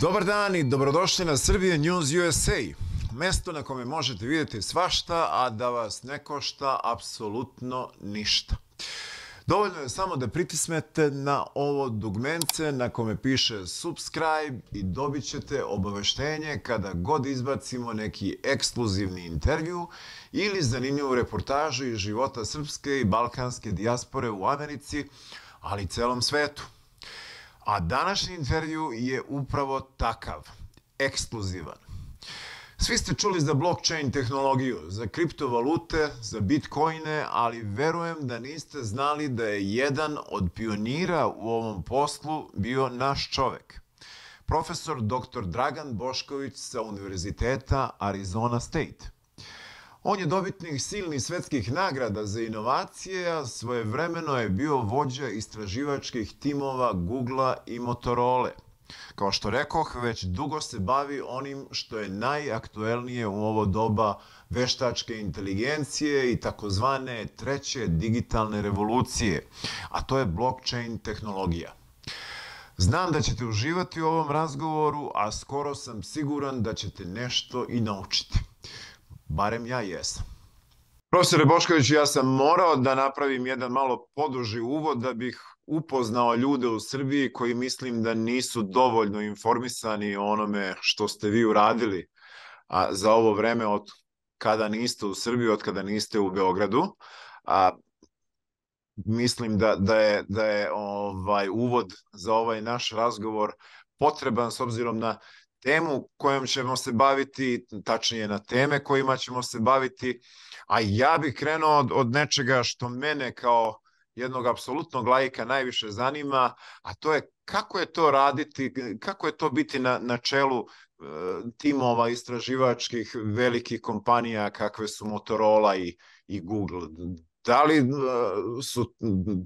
Dobar dan i dobrodošli na Srbije News USA. Mesto na kome možete vidjeti svašta, a da vas ne košta apsolutno ništa. Dovoljno je samo da pritisnete na ovo dugmence na kome piše subscribe i dobit ćete obaveštenje kada god izbacimo neki ekskluzivni intervju ili zanimljivu reportažu iz života srpske i balkanske dijaspore u Americi, ali i celom svetu. A današnji intervju je upravo takav, ekskluzivan. Svi ste čuli za blockchain tehnologiju, za kriptovalute, za bitcoine, ali verujem da niste znali da je jedan od pionira u ovom poslu bio naš čovek. Profesor dr. Dragan Bošković sa Univerziteta Arizona State. On je dobitnik silnih svetskih nagrada za inovacije, a svoje vremeno je bio vođa istraživačkih timova Google-a i Motorola. Kao što rekoh, već dugo se bavi onim što je najaktuelnije u ovo doba veštačke inteligencije i takozvane treće digitalne revolucije, a to je blockchain tehnologija. Znam da ćete uživati u ovom razgovoru, a skoro sam siguran da ćete nešto i naučiti. Barem ja jesam. Profesore Bošković, ja sam morao da napravim jedan malo poduži uvod da bih upoznao ljude u Srbiji koji mislim da nisu dovoljno informisani o onome što ste vi uradili a, za ovo vreme od kada niste u Srbiji, od kada niste u Beogradu. A, mislim da, da je, da je ovaj uvod za ovaj naš razgovor potreban s obzirom na temu kojom ćemo se baviti, tačnije na teme kojima ćemo se baviti, a ja bih krenuo od, od nečega što mene kao jednog apsolutnog lajka najviše zanima, a to je kako je to raditi, kako je to biti na, na čelu e, timova istraživačkih velikih kompanija kakve su Motorola i, i Google. Da li e, su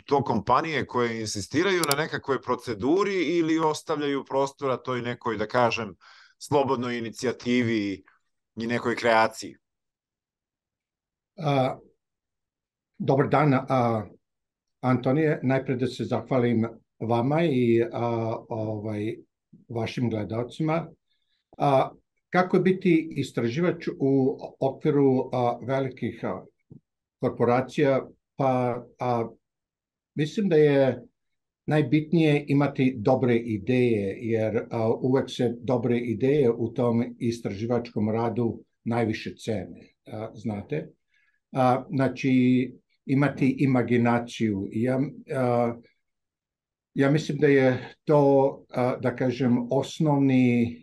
to kompanije koje insistiraju na nekakvoj proceduri ili ostavljaju prostora toj nekoj, da kažem, slobodnoj inicijativi i nekoj kreaciji? A, dobar dan, a, Antonije. Najpre da se zahvalim vama i a, ovaj, vašim gledalcima. A, kako biti istraživač u okviru a, velikih a, korporacija, pa a, mislim da je najbitnije imati dobre ideje, jer a, uvek se dobre ideje u tom istraživačkom radu najviše cene, a, znate. A, znači, imati imaginaciju. Ja, ja mislim da je to, da kažem, osnovni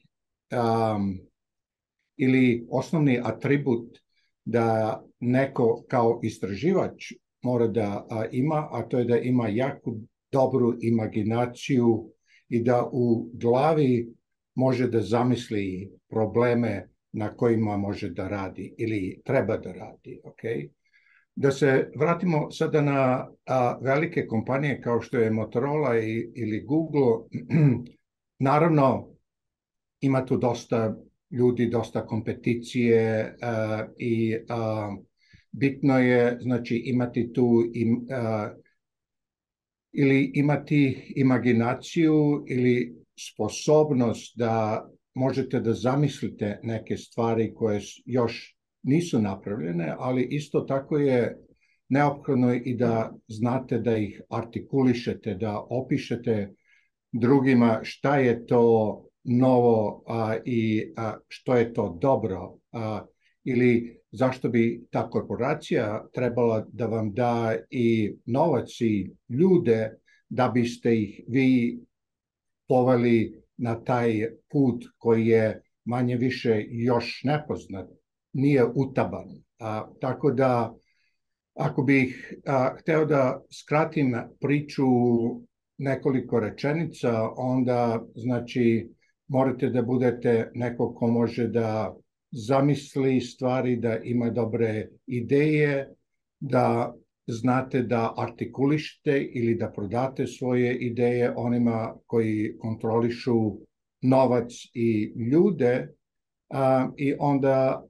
a, ili osnovni atribut da neko kao istraživač mora da ima, a to je da ima jako dobru imaginaciju i da u glavi može da zamisli probleme na kojima može da radi ili treba da radi, okay? Da se vratimo sada na a, velike kompanije kao što je Motorola i, ili Google, naravno ima tu dosta ljudi, dosta kompeticije a, i a, bitno je znači imati tu a, ili imati imaginaciju ili sposobnost da možete da zamislite neke stvari koje još nisu napravljene, ali isto tako je neophodno i da znate da ih artikulišete, da opišete drugima šta je to novo a, i a, što je to dobro a, ili zašto bi ta korporacija trebala da vam da i novac i ljude da biste ih vi poveli na taj put koji je manje više još nepoznat, nije utaban. A, tako da, ako bih a, hteo da skratim priču nekoliko rečenica, onda znači morate da budete neko ko može da zamisli stvari, da ima dobre ideje, da znate da artikulišete ili da prodate svoje ideje onima koji kontrolišu novac i ljude a, i onda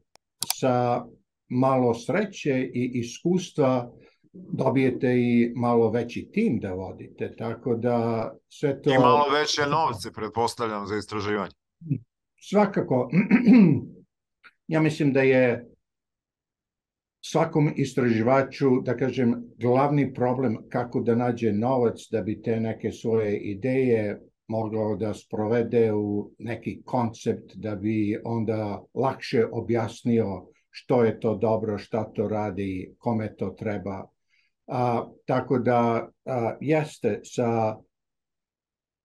sa malo sreće i iskustva dobijete i malo veći tim da vodite, tako da sve to... I malo veće novce, pretpostavljam, za istraživanje. Svakako, ja mislim da je svakom istraživaču, da kažem, glavni problem kako da nađe novac da bi te neke svoje ideje mogao da sprovede u neki koncept da bi onda lakše objasnio što je to dobro, šta to radi, kome to treba. A, tako da a, jeste sa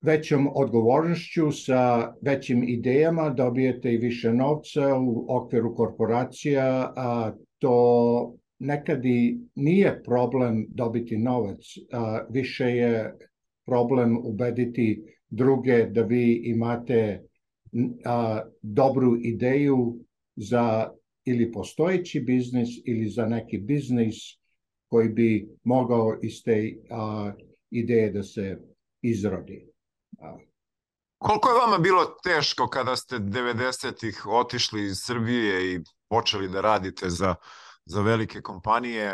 većom odgovornošću, sa većim idejama dobijete i više novca u okviru korporacija, a to nekad i nije problem dobiti novac, a, više je problem ubediti druge da vi imate a, dobru ideju za ili postojeći biznis ili za neki biznis koji bi mogao iz te a, ideje da se izrodi. A. Koliko je vama bilo teško kada ste 90-ih otišli iz Srbije i počeli da radite za, za velike kompanije?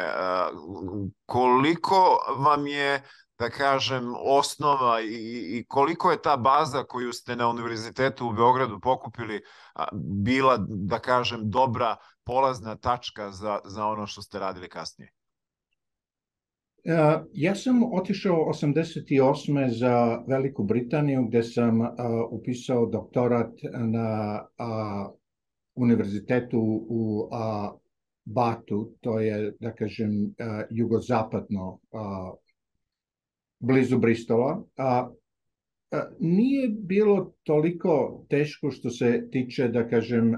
Koliko vam je da kažem, osnova i, i koliko je ta baza koju ste na Univerzitetu u Beogradu pokupili bila, da kažem, dobra polazna tačka za, za ono što ste radili kasnije? Ja sam otišao 88. za Veliku Britaniju gde sam uh, upisao doktorat na univerzitetu u Batu, to je, da kažem, uh, jugozapadno blizu Bristola. A, nije bilo toliko teško što se tiče, da kažem,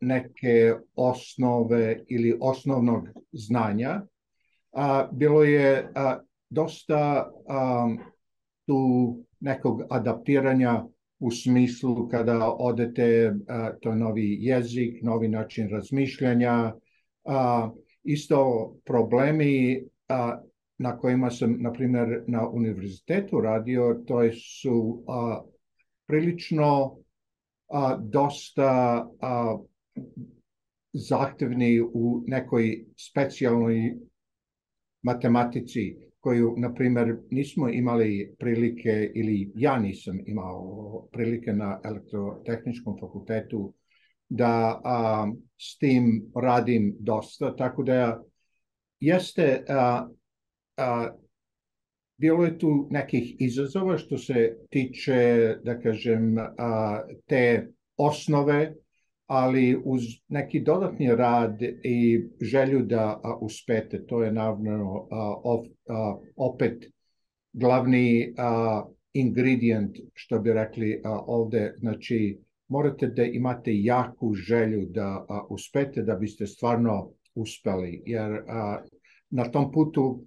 neke osnove ili osnovnog znanja. A, bilo je dosta tu nekog adaptiranja u smislu kada odete, to je novi jezik, novi način razmišljanja, a, isto problemi a, na kojima sam, na primjer, na univerzitetu radio, to su a, prilično a, dosta a, zahtevni u nekoj specijalnoj matematici koju, na primjer, nismo imali prilike, ili ja nisam imao prilike na elektrotehničkom fakultetu da a, s tim radim dosta, tako da jeste a, a, bilo je tu nekih izazova što se tiče, da kažem, a, te osnove, ali uz neki dodatni rad i želju da a, uspete, to je naravno a, a, opet glavni a, ingredient, što bi rekli a, ovde, znači morate da imate jaku želju da a, uspete, da biste stvarno uspeli, jer a, na tom putu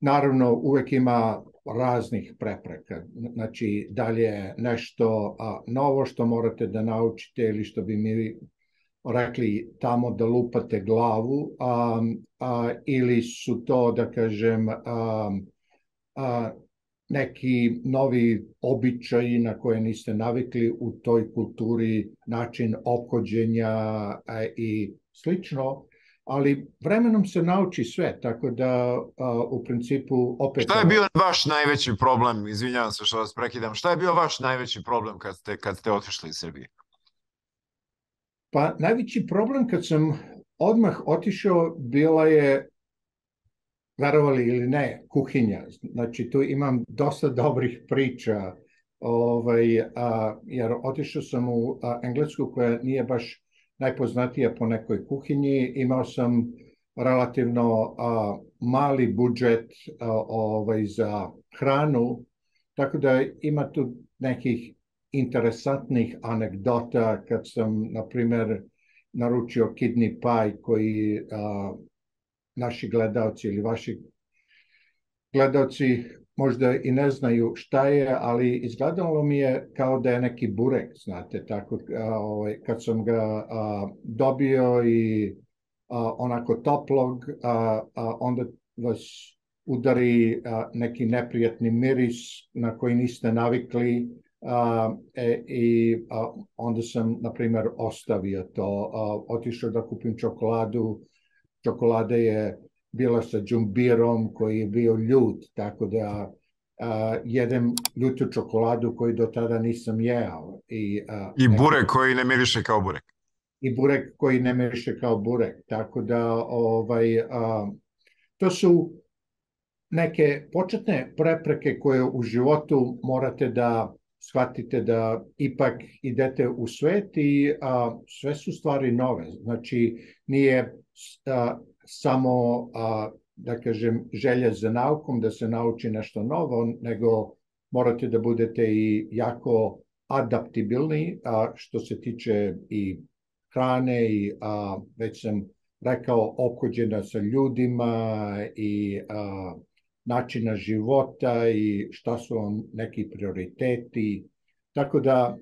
Naravno, uvek ima raznih prepreka. Znači, dalje nešto a, novo što morate da naučite ili što bi mi rekli tamo da lupate glavu a, a, ili su to, da kažem, a, a, neki novi običaji na koje niste navikli u toj kulturi, način ophođenja a, i slično ali vremenom se nauči sve, tako da a, u principu opet... Šta je bio vaš najveći problem, izvinjavam se što vas prekidam, šta je bio vaš najveći problem kad ste, kad ste otišli iz Srbije? Pa najveći problem kad sam odmah otišao bila je verovali ili ne, kuhinja. Znači, tu imam dosta dobrih priča, ovaj, a, jer otišao sam u a, Englesku koja nije baš najpoznatija po nekoj kuhinji. Imao sam relativno a, mali budžet a, ovaj, za hranu, tako da ima tu nekih interesantnih anegdota kad sam, na primer, naručio kidney pie koji a, naši gledalci ili vaši gledalci možda i ne znaju šta je, ali izgledalo mi je kao da je neki burek, znate, tako ovaj, kad sam ga a, dobio i a, onako toplog, a, a, onda vas udari a, neki neprijatni miris na koji niste navikli, a, e, i a, onda sam, na primjer, ostavio to. A, otišao da kupim čokoladu. Čokolada je bila sa džumbirom koji je bio ljut, tako da a, jedem ljutu čokoladu koju do tada nisam jeo. I, a, I burek koji ne miriše kao burek. I burek koji ne miriše kao burek. Tako da ovaj, a, to su neke početne prepreke koje u životu morate da shvatite da ipak idete u svet i a, sve su stvari nove. Znači, nije a, samo, a, da kažem, želja za naukom, da se nauči nešto novo, nego morate da budete i jako adaptibilni, a, što se tiče i hrane i a, već sam rekao okođena sa ljudima i a, načina života i šta su vam neki prioriteti. Tako da,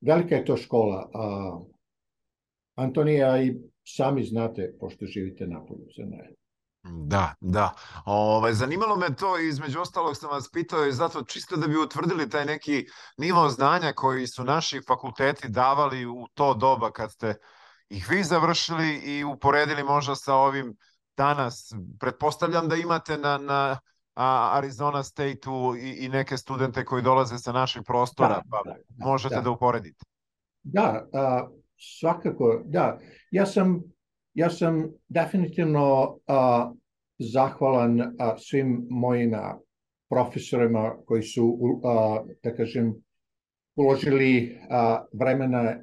velika je to škola. A, Antonija, i sami znate, pošto živite na polju, ne? Da, da. Ove, ovaj, zanimalo me to i između ostalog sam vas pitao i zato čisto da bi utvrdili taj neki nivo znanja koji su naši fakulteti davali u to doba kad ste ih vi završili i uporedili možda sa ovim danas. Pretpostavljam da imate na, na Arizona State-u i, i neke studente koji dolaze sa naših prostora, da, pa da, da, možete da. da uporedite. Da, a, svakako, da. Ja sam, ja sam definitivno a, zahvalan a, svim mojim profesorima koji su, a, da kažem, uložili a, vremena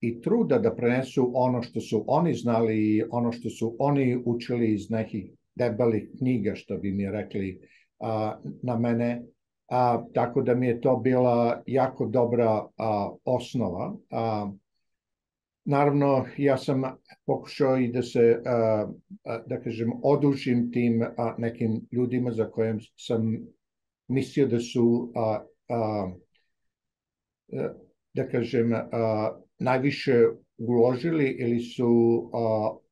i truda da prenesu ono što su oni znali i ono što su oni učili iz nekih debelih knjiga, što bi mi rekli a, na mene. A, tako da mi je to bila jako dobra a, osnova. A, naravno, ja sam pokušao i da se, da kažem, odužim tim nekim ljudima za kojem sam mislio da su, a, da kažem, najviše uložili ili su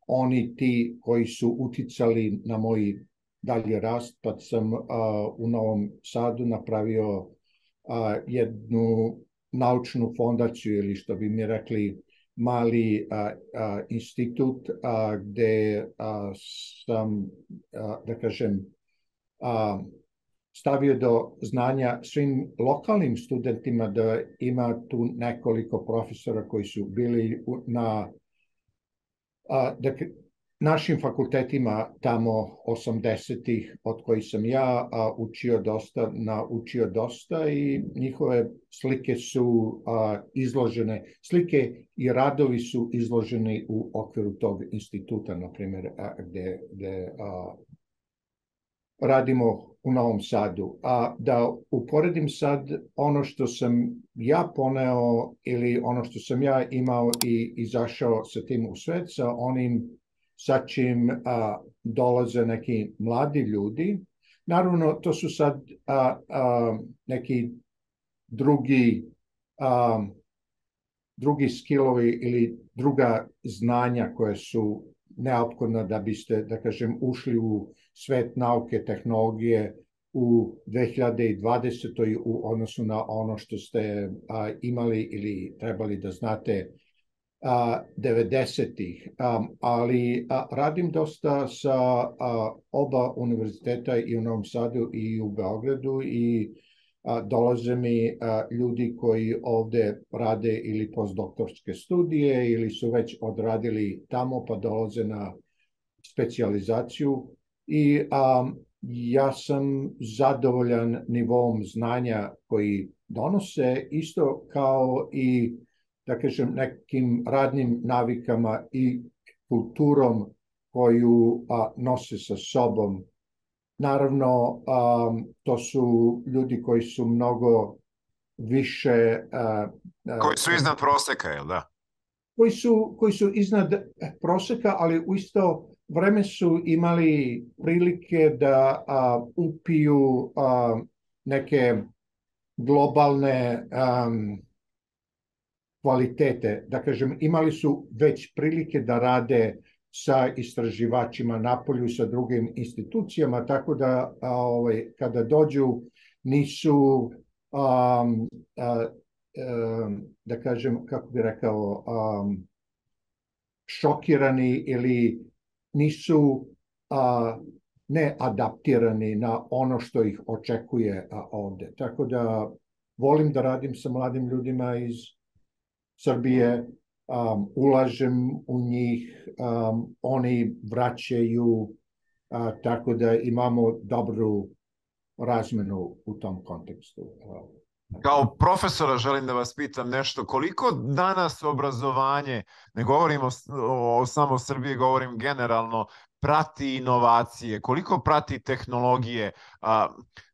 oni ti koji su uticali na moj dalji rast, pa sam u Novom Sadu napravio jednu naučnu fondaciju ili što bi mi rekli mali a, a, institut a, gde a, sam, a, da kažem, a, stavio do znanja svim lokalnim studentima da ima tu nekoliko profesora koji su bili na a, da, našim fakultetima tamo 80-ih od kojih sam ja a, učio dosta, naučio dosta i njihove slike su a, izložene, slike i radovi su izloženi u okviru tog instituta, na primjer, gde, gde a, radimo u Novom Sadu. A da uporedim sad ono što sam ja poneo ili ono što sam ja imao i izašao sa tim u svet, sa onim sa čim a, dolaze neki mladi ljudi. Naravno, to su sad a, a, neki drugi a, drugi skillovi ili druga znanja koje su neophodna da biste, da kažem, ušli u svet nauke, tehnologije u 2020. u odnosu na ono što ste a, imali ili trebali da znate 90-ih. ali radim dosta sa oba univerziteta i u Novom Sadu i u Beogradu i dolaze mi ljudi koji ovde rade ili postdoktorske studije ili su već odradili tamo pa dolaze na specializaciju i ja sam zadovoljan nivom znanja koji donose, isto kao i, da kažem, nekim radnim navikama i kulturom koju a, nose sa sobom. Naravno, a, to su ljudi koji su mnogo više... A, a, koji su iznad proseka, jel da? Koji su, koji su iznad proseka, ali u isto vreme su imali prilike da a, upiju a, neke globalne um, kvalitete. Da kažem, imali su već prilike da rade sa istraživačima napolju sa drugim institucijama, tako da a, ovaj, kada dođu nisu a, um, da kažem, kako bi rekao, šokirani ili nisu a, ne adaptirani na ono što ih očekuje a, ovde. Tako da volim da radim sa mladim ljudima iz Srbije, um, ulažem u njih, um, oni vraćaju, a, tako da imamo dobru razmenu u tom kontekstu. Kao profesora želim da vas pitam nešto, koliko danas obrazovanje, ne govorimo o, o samo Srbiji, govorim generalno, prati inovacije, koliko prati tehnologije.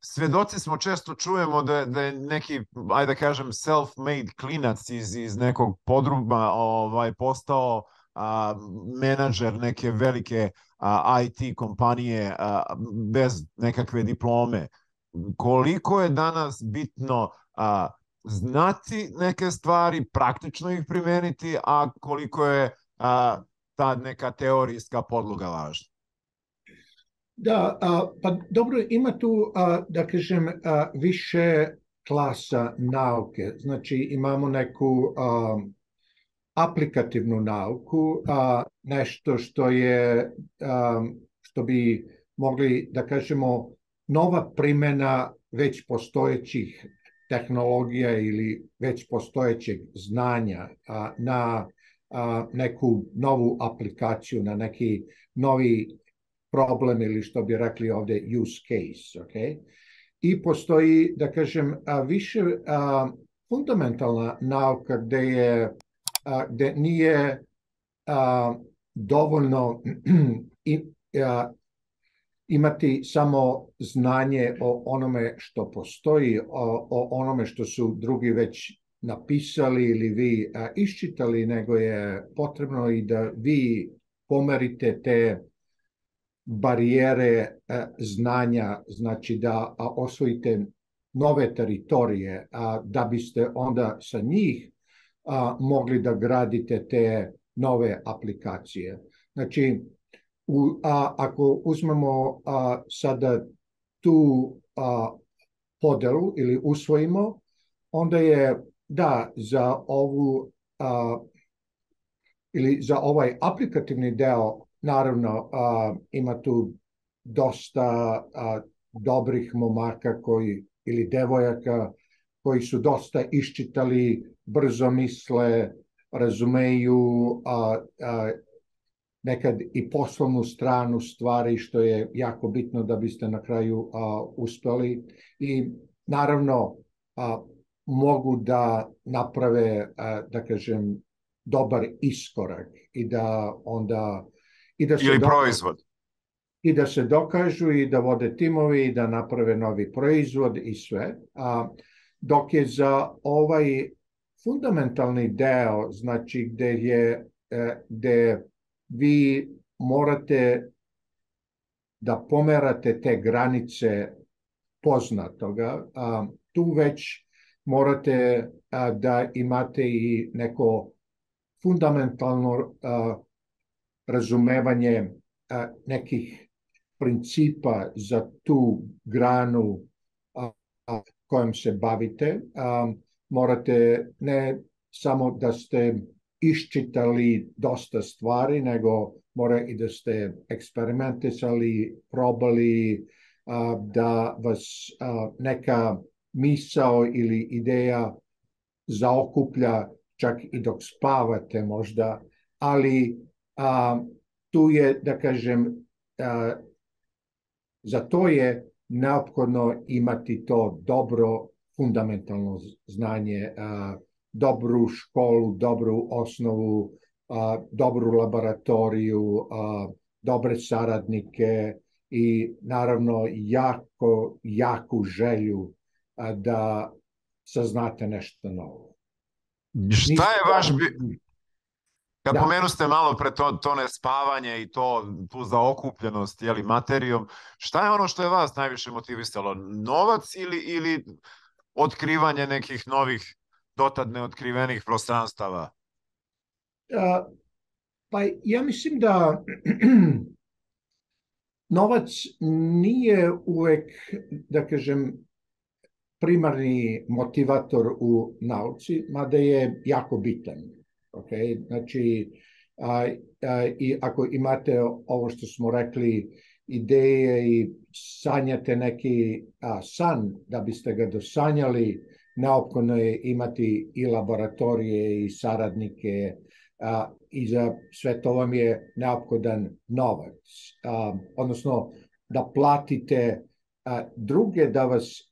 Svedoci smo često čujemo da, da je neki, ajde da kažem, self-made klinac iz, iz nekog podruba ovaj, postao a, menadžer neke velike a, IT kompanije a, bez nekakve diplome. Koliko je danas bitno a, znati neke stvari, praktično ih primeniti, a koliko je a, ta neka teorijska podloga važna? Da, a, pa dobro, ima tu, a, da kažem, a, više klasa nauke. Znači, imamo neku a, aplikativnu nauku, a, nešto što je, a, što bi mogli da kažemo, nova primena već postojećih tehnologija ili već postojećeg znanja a, na a, neku novu aplikaciju, na neki novi problem ili što bi rekli ovde use case, ok? I postoji, da kažem, a, više a, fundamentalna nauka gde je a, gde nije a, dovoljno i, a, imati samo znanje o onome što postoji, o, o onome što su drugi već napisali ili vi a, iščitali, nego je potrebno i da vi pomerite te barijere a, znanja, znači da osvojite nove teritorije, da biste onda sa njih mogli da gradite te nove aplikacije. Znači, u, a, ako uzmemo sada tu a, podelu ili usvojimo, onda je da za ovu a, ili za ovaj aplikativni deo naravno a, ima tu dosta a, dobrih momaka koji ili devojaka koji su dosta iščitali, brzo misle, razumeju a, a, nekad i poslovnu stranu stvari što je jako bitno da biste na kraju a, uspeli. I naravno a, mogu da naprave a, da kažem dobar iskorak i da onda i da se ili proizvod. i da se dokažu i da vode timovi i da naprave novi proizvod i sve. A dok je za ovaj fundamentalni deo znači gde je e, gde vi morate da pomerate te granice poznatoga, a, tu već morate a, da imate i neko fundamentalno a, razumevanje a, nekih principa za tu granu a, a, kojom se bavite. A, morate ne samo da ste iščitali dosta stvari, nego mora i da ste eksperimentisali, probali, a, da vas a, neka misao ili ideja zaokuplja čak i dok spavate možda, ali a, tu je, da kažem, a, za to je neophodno imati to dobro fundamentalno znanje, a, dobru školu, dobru osnovu, a, dobru laboratoriju, a, dobre saradnike i naravno jako, jaku želju da saznate nešto novo. Šta je vaš... Bi... Kad da. pomenu ste malo pre to, to nespavanje i to, tu zaokupljenost jeli, materijom, šta je ono što je vas najviše motivisalo? Novac ili, ili otkrivanje nekih novih dotad neotkrivenih prostranstava? A, pa ja mislim da novac nije uvek, da kažem, primarni motivator u nauci, mada je jako bitan. Okay? Znači, a, a, i ako imate ovo što smo rekli, ideje i sanjate neki a, san da biste ga dosanjali, neophodno je imati i laboratorije i saradnike a, i za sve to vam je neophodan novac. A, odnosno da platite a, druge da vas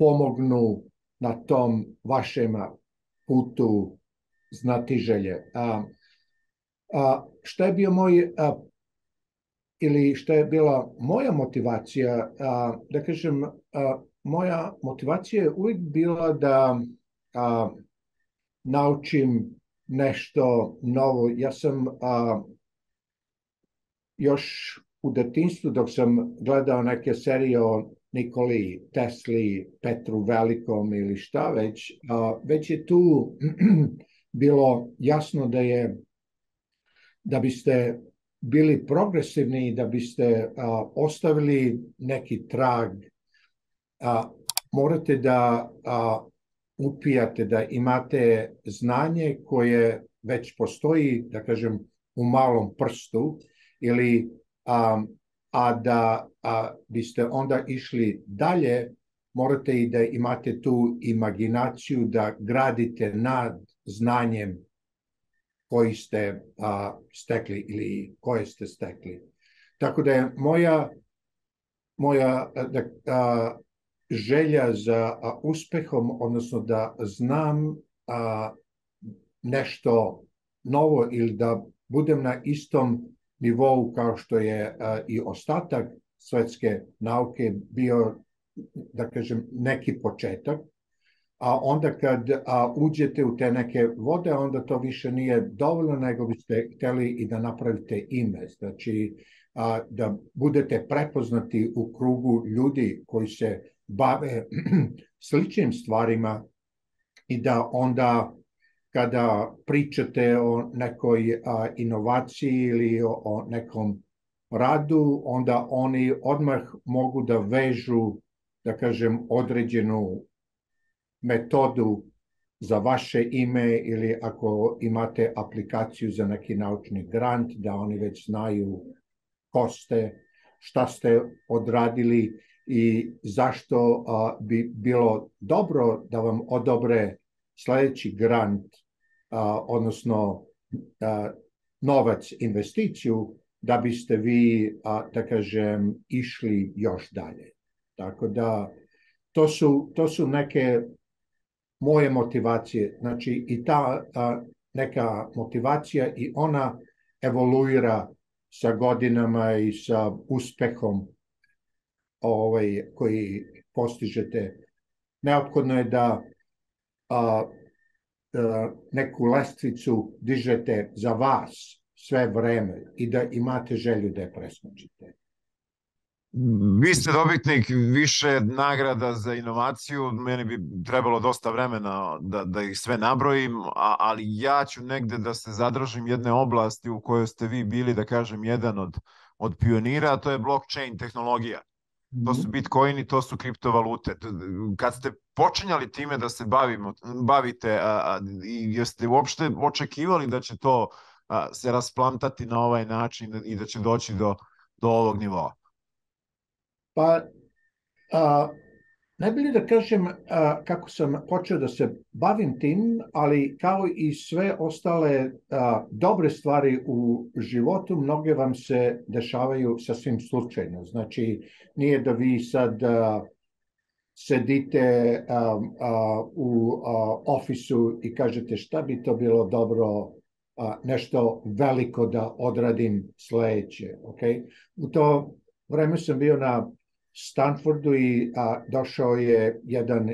pomognu na tom vašem putu znatiželje. A, a, šta je bio moj a, ili šta je bila moja motivacija, a, da kažem, a, moja motivacija je uvijek bila da a, naučim nešto novo. Ja sam a, još u detinstvu dok sam gledao neke serije o Nikoli Tesli, Petru Velikom ili šta već, a, već je tu bilo jasno da je da biste bili progresivni i da biste ostavili neki trag, a, morate da upijate, da imate znanje koje već postoji, da kažem, u malom prstu ili a, a da a, biste onda išli dalje, morate i da imate tu imaginaciju da gradite nad znanjem koji ste a, stekli ili koje ste stekli. Tako da je moja, moja da, a, želja za a, uspehom, odnosno da znam a, nešto novo ili da budem na istom nivou kao što je a, i ostatak svetske nauke bio, da kažem, neki početak, a onda kad a, uđete u te neke vode, onda to više nije dovoljno, nego biste hteli i da napravite ime. Znači, a, da budete prepoznati u krugu ljudi koji se bave sličnim stvarima i da onda kada pričate o nekoj a, inovaciji ili o, o nekom radu, onda oni odmah mogu da vežu, da kažem, određenu metodu za vaše ime ili ako imate aplikaciju za neki naučni grant, da oni već znaju ko ste, šta ste odradili i zašto a, bi bilo dobro da vam odobre sledeći grant, a, odnosno a, novac investiciju, da biste vi, a, da kažem, išli još dalje. Tako da to su, to su neke moje motivacije. Znači i ta a, neka motivacija i ona evoluira sa godinama i sa uspehom ovaj, koji postižete. Neophodno je da a, a, neku lestvicu dižete za vas sve vreme i da imate želju da je preskočite. Vi ste dobitnik više nagrada za inovaciju, meni bi trebalo dosta vremena da, da ih sve nabrojim, a, ali ja ću negde da se zadržim jedne oblasti u kojoj ste vi bili, da kažem, jedan od, od pionira, a to je blockchain tehnologija. To su mhm. bitcoini, to su kriptovalute. Kad ste počinjali time da se bavimo, bavite, a, a, i jeste uopšte očekivali da će to a, se rasplantati na ovaj način i da će doći do, do ovog nivoa? Pa, a, najbolje da kažem kako sam počeo da se bavim tim, ali kao i sve ostale dobre stvari u životu, mnoge vam se dešavaju sasvim slučajno. Znači, nije da vi sad sedite u ofisu i kažete šta bi to bilo dobro nešto veliko da odradim sledeće. Okay? U to vreme sam bio na Stanfordu i a, došao je jedan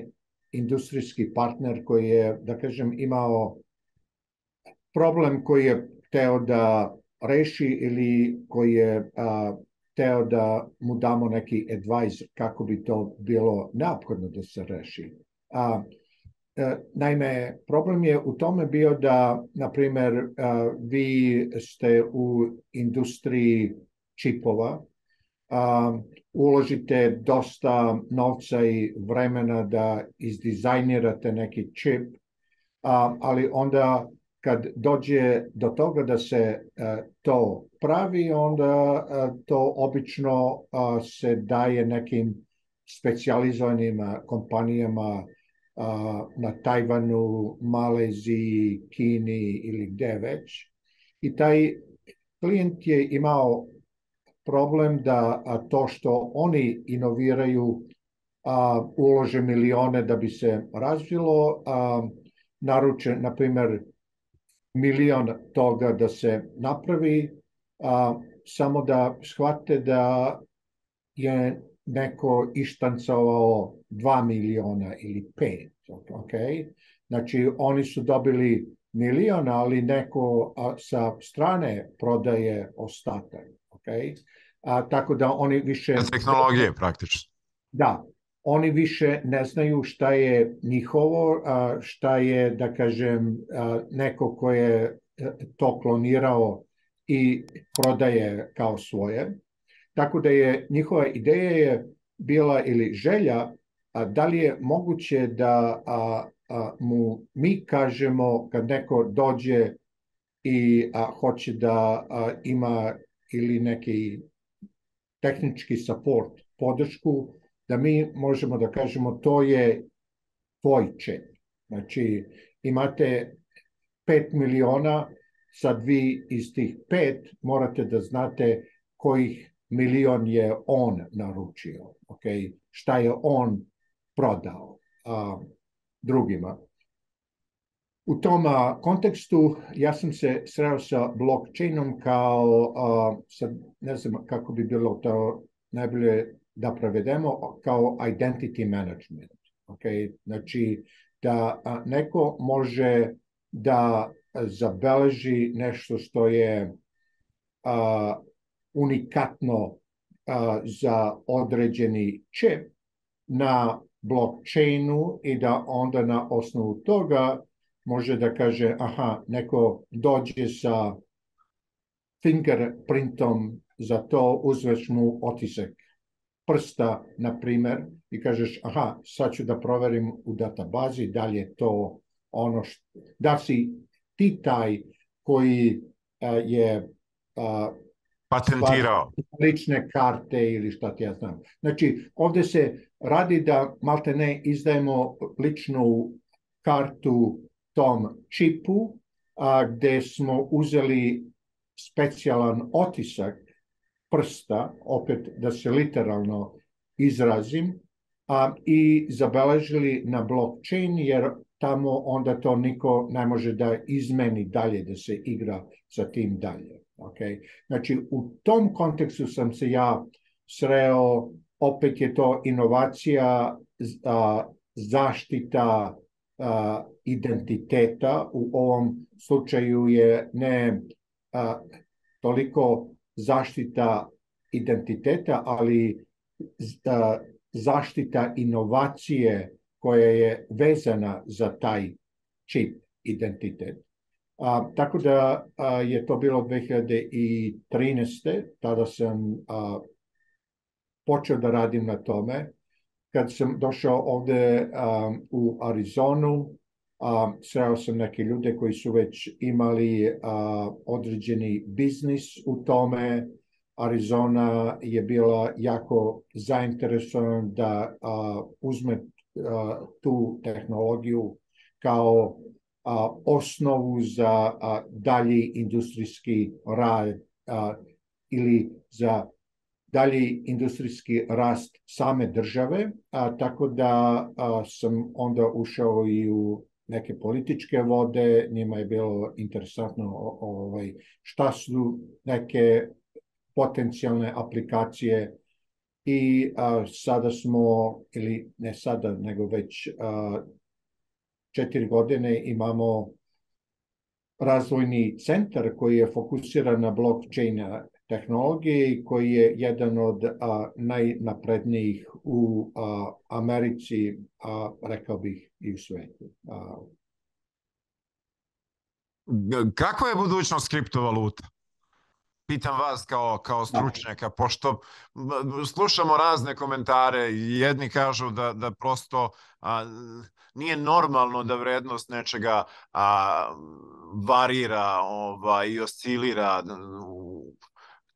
industrijski partner koji je, da kažem, imao problem koji je teo da reši ili koji je a, teo da mu damo neki advice kako bi to bilo neophodno da se reši. A, e, naime, problem je u tome bio da, na primer, a, vi ste u industriji čipova a, uložite dosta novca i vremena da izdizajnirate neki čip, a, ali onda kad dođe do toga da se a, e, to pravi, onda a, to obično a, se daje nekim specializovanim kompanijama a, na Tajvanu, Maleziji, Kini ili gde već. I taj klijent je imao problem da a, to što oni inoviraju a, ulože milione da bi se razvilo, a, naruče, na primer, milion toga da se napravi, a, samo da shvate da je neko ištancovao 2 miliona ili 5, ok? Znači, oni su dobili miliona, ali neko a, sa strane prodaje ostatak, ok? A, tako da oni više... Tehnologije, praktično. Da, oni više ne znaju šta je njihovo, a, šta je, da kažem, a, neko ko je e, to klonirao i prodaje kao svoje Tako da je njihova ideja je bila ili želja a, da li je moguće da a, a, mu mi kažemo kad neko dođe i a, hoće da a, ima ili neki tehnički support, podršku, da mi možemo da kažemo to je tvoj čep. Znači, imate 5 miliona, sad vi iz tih pet morate da znate kojih milion je on naručio, ok, šta je on prodao a, drugima. U tom a, kontekstu ja sam se sreo sa blockchainom kao, a, sad ne znam kako bi bilo to najbolje da prevedemo, kao identity management. Ok, znači da a, neko može da zabeleži nešto što je a, unikatno a, za određeni čip na blockchainu i da onda na osnovu toga može da kaže aha, neko dođe sa fingerprintom za to, uzveš mu otisak prsta, na primer, i kažeš, aha, sad ću da proverim u databazi da li je to ono što, da si ti taj koji a, je a, patentirao. Lične karte ili šta ti ja znam. Znači, ovde se radi da malte ne izdajemo ličnu kartu tom čipu, a, gde smo uzeli specijalan otisak prsta, opet da se literalno izrazim, a, i zabeležili na blockchain, jer tamo onda to niko ne može da izmeni dalje, da se igra sa tim dalje. Okay? Znači, u tom kontekstu sam se ja sreo, opet je to inovacija, a, zaštita a, identiteta, u ovom slučaju je ne a, toliko zaštita identiteta, ali a, zaštita inovacije koja je vezana za taj čip identitet. A, tako da a, je to bilo 2013. Tada sam a, počeo da radim na tome. Kad sam došao ovde a, u Arizonu, sreo sam neke ljude koji su već imali a, određeni biznis u tome. Arizona je bila jako zainteresovan da a, uzme a, tu tehnologiju kao a, osnovu za a, dalji industrijski rad a, ili za dalji industrijski rast same države, a, tako da a, sam onda ušao i u neke političke vode, njima je bilo interesantno ovaj, šta su neke potencijalne aplikacije i a, sada smo, ili ne sada, nego već a, četiri godine imamo razvojni centar koji je fokusiran na blockchain tehnologije koji je jedan od a, najnaprednijih u a, Americi, a rekao bih i u svetu. A, Kakva je budućnost kriptovaluta? pitam vas kao, kao stručnjaka, pošto slušamo razne komentare i jedni kažu da, da prosto a, nije normalno da vrednost nečega a, varira ovaj, i oscilira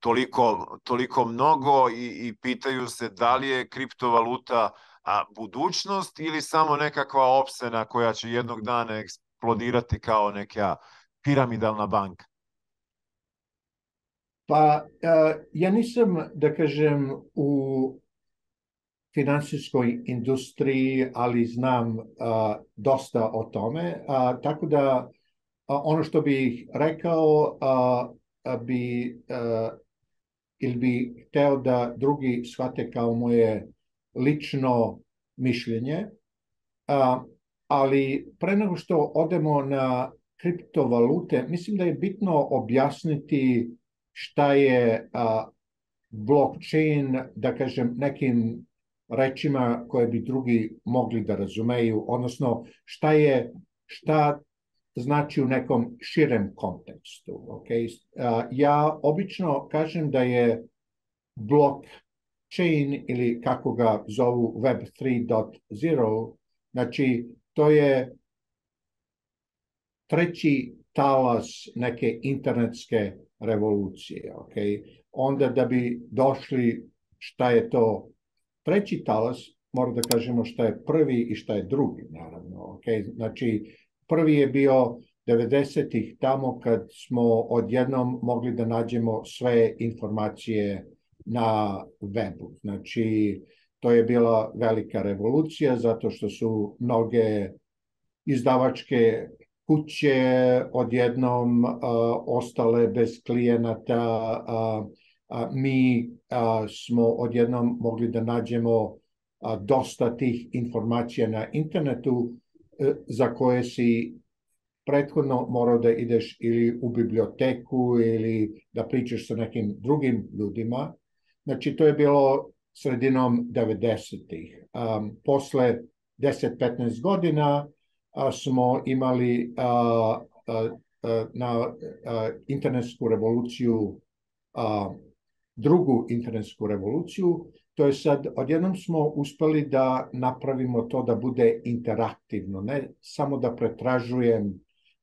toliko, toliko mnogo i, i pitaju se da li je kriptovaluta a, budućnost ili samo nekakva opsena koja će jednog dana eksplodirati kao neka piramidalna banka? Pa ja nisam, da kažem, u finansijskoj industriji, ali znam dosta o tome, tako da ono što bih rekao bi ili bi hteo da drugi shvate kao moje lično mišljenje, ali pre nego što odemo na kriptovalute, mislim da je bitno objasniti šta je a, blockchain, da kažem, nekim rečima koje bi drugi mogli da razumeju, odnosno šta je, šta znači u nekom širem kontekstu. Okay? Ja obično kažem da je blockchain ili kako ga zovu Web 3.0, znači to je treći talas neke internetske revolucije. Okay? Onda da bi došli šta je to treći talas, mora da kažemo šta je prvi i šta je drugi, naravno. Okay? Znači, prvi je bio 90-ih tamo kad smo odjednom mogli da nađemo sve informacije na webu. Znači, to je bila velika revolucija zato što su mnoge izdavačke kuće odjednom uh, ostale bez klijenata, uh, uh, mi smo odjednom mogli da nađemo dosta tih informacija na internetu za koje si prethodno morao da ideš ili u biblioteku ili da pričaš sa nekim drugim ljudima. Znači, to je bilo sredinom 90-ih. Um, posle 10-15 godina smo imali na internetsku revoluciju, drugu internetsku revoluciju, to je sad, odjednom smo uspeli da napravimo to da bude interaktivno, ne samo da pretražujem,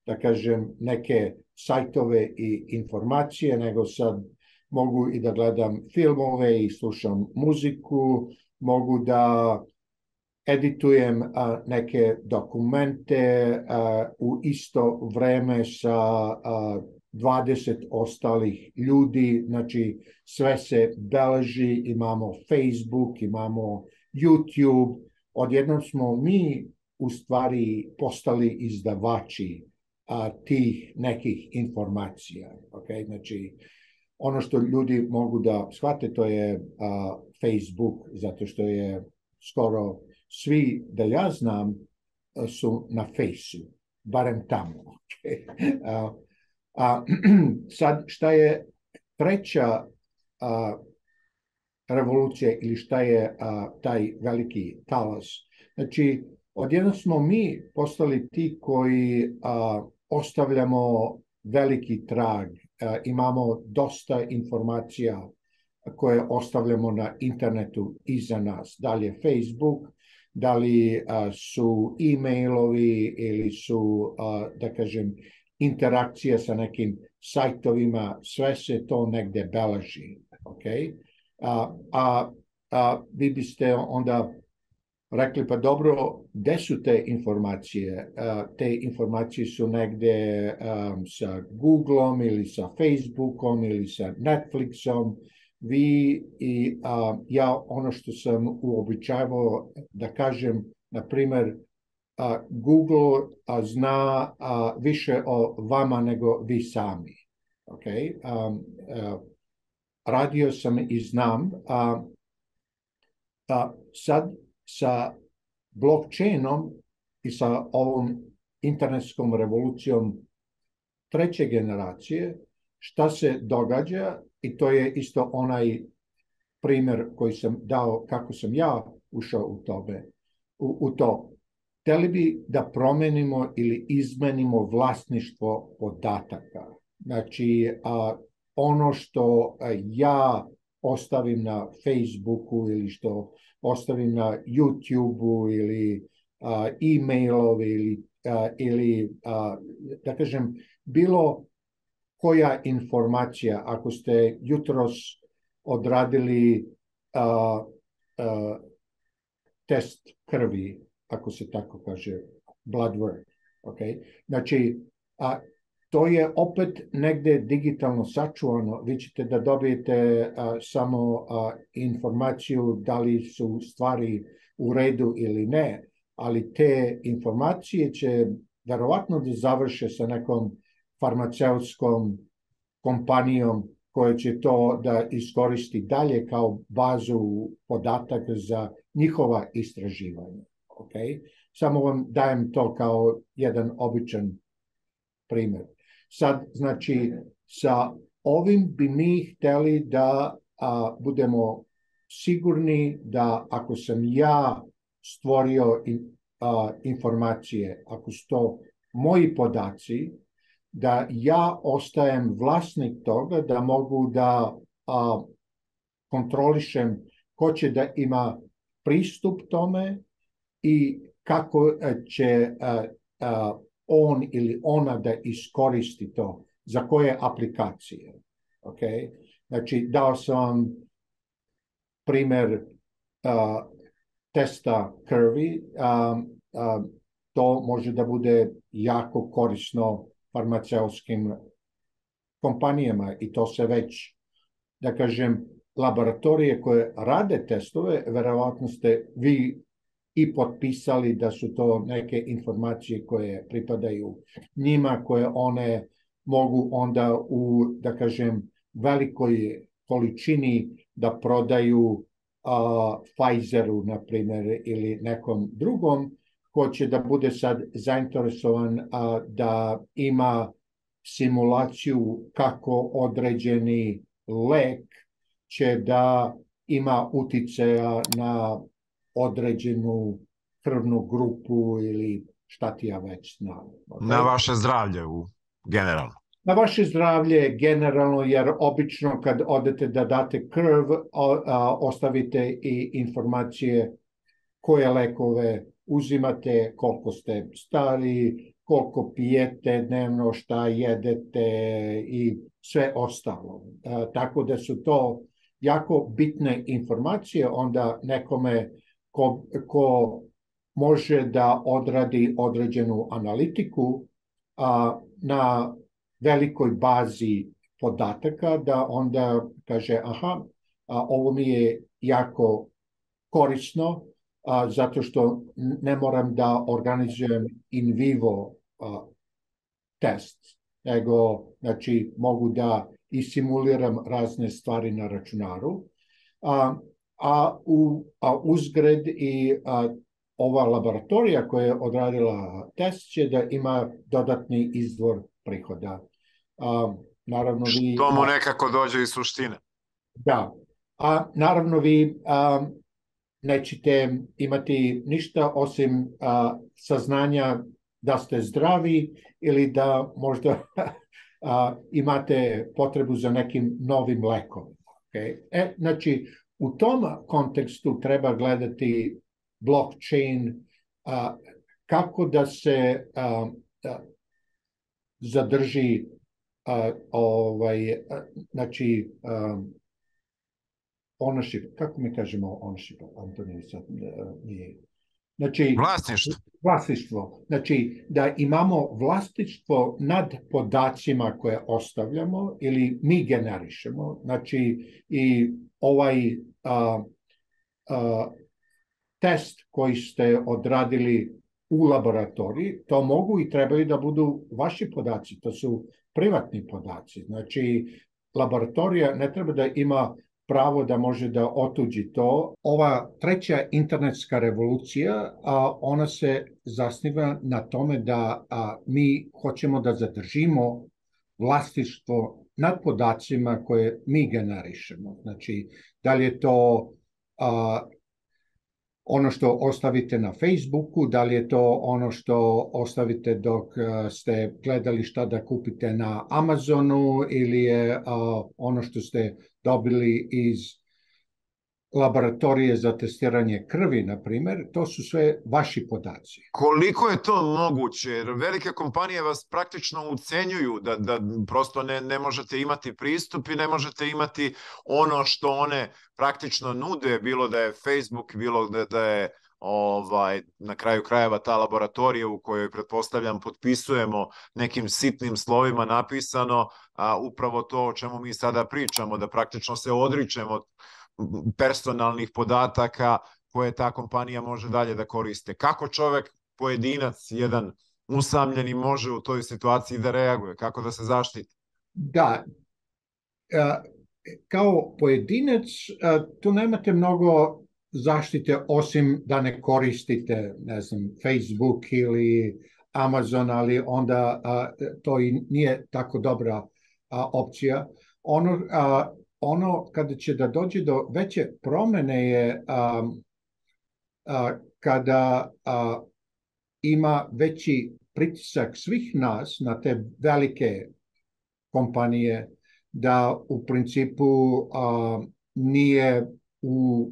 da kažem, neke sajtove i informacije, nego sad mogu i da gledam filmove i slušam muziku, mogu da editujem a, neke dokumente a, u isto vreme sa a, 20 ostalih ljudi, znači sve se beleži, imamo Facebook, imamo YouTube, odjednom smo mi u stvari postali izdavači a, tih nekih informacija. Okay? Znači, ono što ljudi mogu da shvate to je a, Facebook, zato što je skoro svi da ja znam su na fejsu, barem tamo. Okay. A, a, sad, šta je treća a, revolucija ili šta je a, taj veliki talas? Znači, odjedno smo mi postali ti koji a, ostavljamo veliki trag, a, imamo dosta informacija koje ostavljamo na internetu iza nas. Dalje Facebook, da li a, su e-mailovi ili su, a, da kažem, interakcija sa nekim sajtovima, sve se to negde beleži. Okay? A, a, a vi biste onda rekli, pa dobro, gde su te informacije? A, te informacije su negde a, sa Googleom ili sa Facebookom ili sa Netflixom, vi i a, ja ono što sam uobičavao da kažem, na primer, Google zna više o vama nego vi sami. Okay? A, a, radio sam i znam. Sad sa blockchainom i sa ovom internetskom revolucijom treće generacije, šta se događa i to je isto onaj primer koji sam dao kako sam ja ušao u, tobe, u, u to. Hteli bi da promenimo ili izmenimo vlasništvo podataka. Znači, a, ono što ja ostavim na Facebooku ili što ostavim na YouTubeu ili e-mailovi ili, ili da kažem, bilo koja informacija, ako ste jutros odradili a, a, test krvi, ako se tako kaže, blood work, okay? Znači, a, to je opet negde digitalno sačuvano. Vi ćete da dobijete a, samo a, informaciju da li su stvari u redu ili ne, ali te informacije će verovatno da završe sa nekom farmaceutskom kompanijom koja će to da iskoristi dalje kao bazu podataka za njihova istraživanja. Okay? Samo vam dajem to kao jedan običan primer. Sad, znači, sa ovim bi mi hteli da a, budemo sigurni da ako sam ja stvorio in, a, informacije, ako su to moji podaci, da ja ostajem vlasnik toga, da mogu da a, kontrolišem ko će da ima pristup tome i kako će a, a, on ili ona da iskoristi to, za koje aplikacije. Okay? Znači, dao sam primer a, testa krvi, to može da bude jako korisno farmaceutskim kompanijama i to se već, da kažem, laboratorije koje rade testove, verovatno ste vi i potpisali da su to neke informacije koje pripadaju njima, koje one mogu onda u, da kažem, velikoj količini da prodaju a, Pfizeru, na primjer, ili nekom drugom, ko će da bude sad zainteresovan a, da ima simulaciju kako određeni lek će da ima uticaja na određenu krvnu grupu ili šta ti ja već znam. Na vaše zdravlje u generalno. Na vaše zdravlje generalno, jer obično kad odete da date krv, ostavite i informacije koje lekove uzimate, koliko ste stari, koliko pijete dnevno, šta jedete i sve ostalo. E, tako da su to jako bitne informacije, onda nekome ko, ko može da odradi određenu analitiku a, na velikoj bazi podataka, da onda kaže, aha, a, ovo mi je jako korisno, a, zato što ne moram da organizujem in vivo a, test, nego znači, mogu da i simuliram razne stvari na računaru. A, a, u, a uzgred i a, ova laboratorija koja je odradila test će da ima dodatni izvor prihoda. A, naravno vi... Što mu nekako dođe iz suštine. Da. A naravno vi a, nećete imati ništa osim a, saznanja da ste zdravi ili da možda a, imate potrebu za nekim novim lekom. Okay? E, znači, u tom kontekstu treba gledati blockchain, a, kako da se a, a, zadrži a, ovaj, a, znači a, ownership, kako mi kažemo ownership, Antonije, sad nije. Znači, vlasništvo. Vlasništvo. Znači, da imamo vlasništvo nad podacima koje ostavljamo ili mi generišemo. Znači, i ovaj a, a, test koji ste odradili u laboratoriji, to mogu i trebaju da budu vaši podaci, to su privatni podaci. Znači, laboratorija ne treba da ima pravo da može da otuđi to. Ova treća internetska revolucija, a, ona se zasniva na tome da a, mi hoćemo da zadržimo vlastištvo nad podacima koje mi generišemo. Znači, da li je to a, ono što ostavite na Facebooku, da li je to ono što ostavite dok ste gledali šta da kupite na Amazonu ili je ono što ste dobili iz laboratorije za testiranje krvi, na primer, to su sve vaši podaci. Koliko je to moguće? Jer velike kompanije vas praktično ucenjuju da, da prosto ne, ne možete imati pristup i ne možete imati ono što one praktično nude, bilo da je Facebook, bilo da, da je ovaj na kraju krajeva ta laboratorija u kojoj pretpostavljam potpisujemo nekim sitnim slovima napisano a upravo to o čemu mi sada pričamo da praktično se odričemo personalnih podataka koje ta kompanija može dalje da koriste. Kako čovek, pojedinac, jedan usamljeni može u toj situaciji da reaguje? Kako da se zaštiti? Da, kao pojedinac tu nemate mnogo zaštite osim da ne koristite ne znam, Facebook ili Amazon, ali onda to i nije tako dobra opcija. Ono ono kada će da dođe do veće promene je a, a, kada a, ima veći pritisak svih nas na te velike kompanije da u principu a, nije u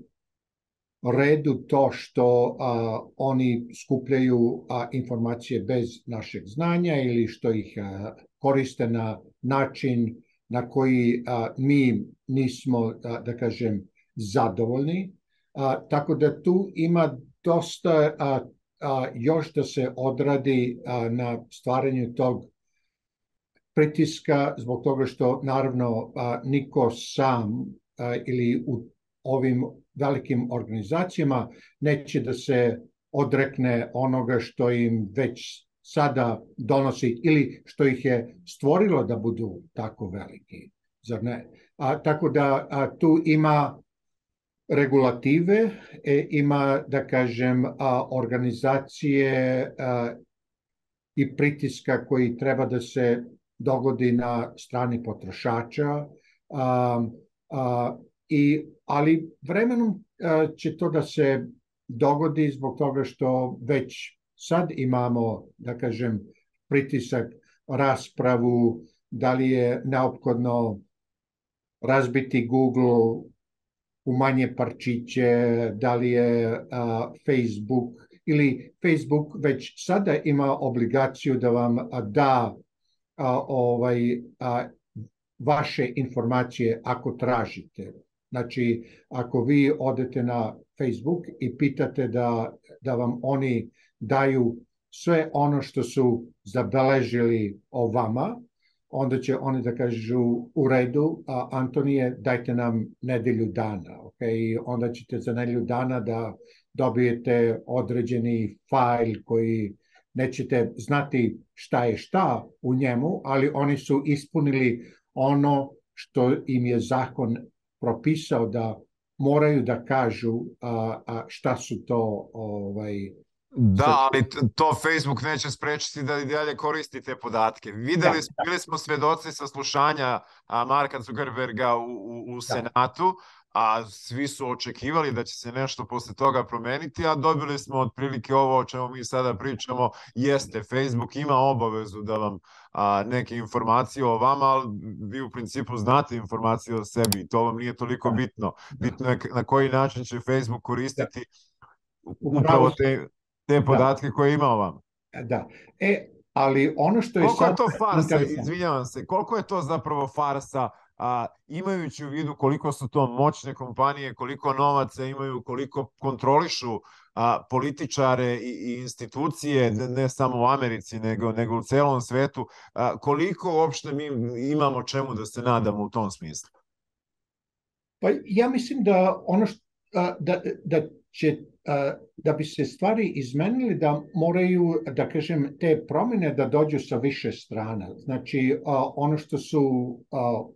redu to što a, oni skupljaju a, informacije bez našeg znanja ili što ih a, koriste na način na koji a, mi nismo, a, da kažem, zadovoljni. A, tako da tu ima dosta a, a, još da se odradi a, na stvaranju tog pritiska zbog toga što naravno a, niko sam a, ili u ovim velikim organizacijama neće da se odrekne onoga što im već sada donosi ili što ih je stvorilo da budu tako veliki, zar ne? A, tako da a, tu ima regulative, e, ima, da kažem, a, organizacije a, i pritiska koji treba da se dogodi na strani potrošača, a, a, i, ali vremenom a, će to da se dogodi zbog toga što već sad imamo, da kažem, pritisak, raspravu, da li je neophodno razbiti Google u manje parčiće, da li je a, Facebook ili Facebook već sada ima obligaciju da vam da a, ovaj a, vaše informacije ako tražite. Znači, ako vi odete na Facebook i pitate da, da vam oni daju sve ono što su zabeležili o vama, onda će oni da kažu u redu, a Antonije, dajte nam nedelju dana, ok? I onda ćete za nedelju dana da dobijete određeni fajl koji nećete znati šta je šta u njemu, ali oni su ispunili ono što im je zakon propisao da moraju da kažu a, a šta su to ovaj Da, ali to Facebook neće sprečiti da i dalje koristi te podatke. Videli da, smo, bili smo svedoci saslušanja Marka Zuckerberga u, u, u Senatu, a svi su očekivali da će se nešto posle toga promeniti, a dobili smo otprilike ovo o čemu mi sada pričamo, jeste, Facebook ima obavezu da vam a, neke informacije o vama, ali vi u principu znate informacije o sebi i to vam nije toliko da. bitno. Bitno je na koji način će Facebook koristiti da. upravo te te da. podatke da. koje ima o vama. Da. E, ali ono što je koliko je to farsa, izvinjavam se, koliko je to zapravo farsa, a, imajući u vidu koliko su to moćne kompanije, koliko novaca imaju, koliko kontrolišu a, političare i, i institucije, ne, samo u Americi, nego, nego u celom svetu, a, koliko uopšte mi imamo čemu da se nadamo u tom smislu? Pa ja mislim da ono što, da, da će da bi se stvari izmenili da moraju, da kažem, te promene da dođu sa više strana. Znači, ono što su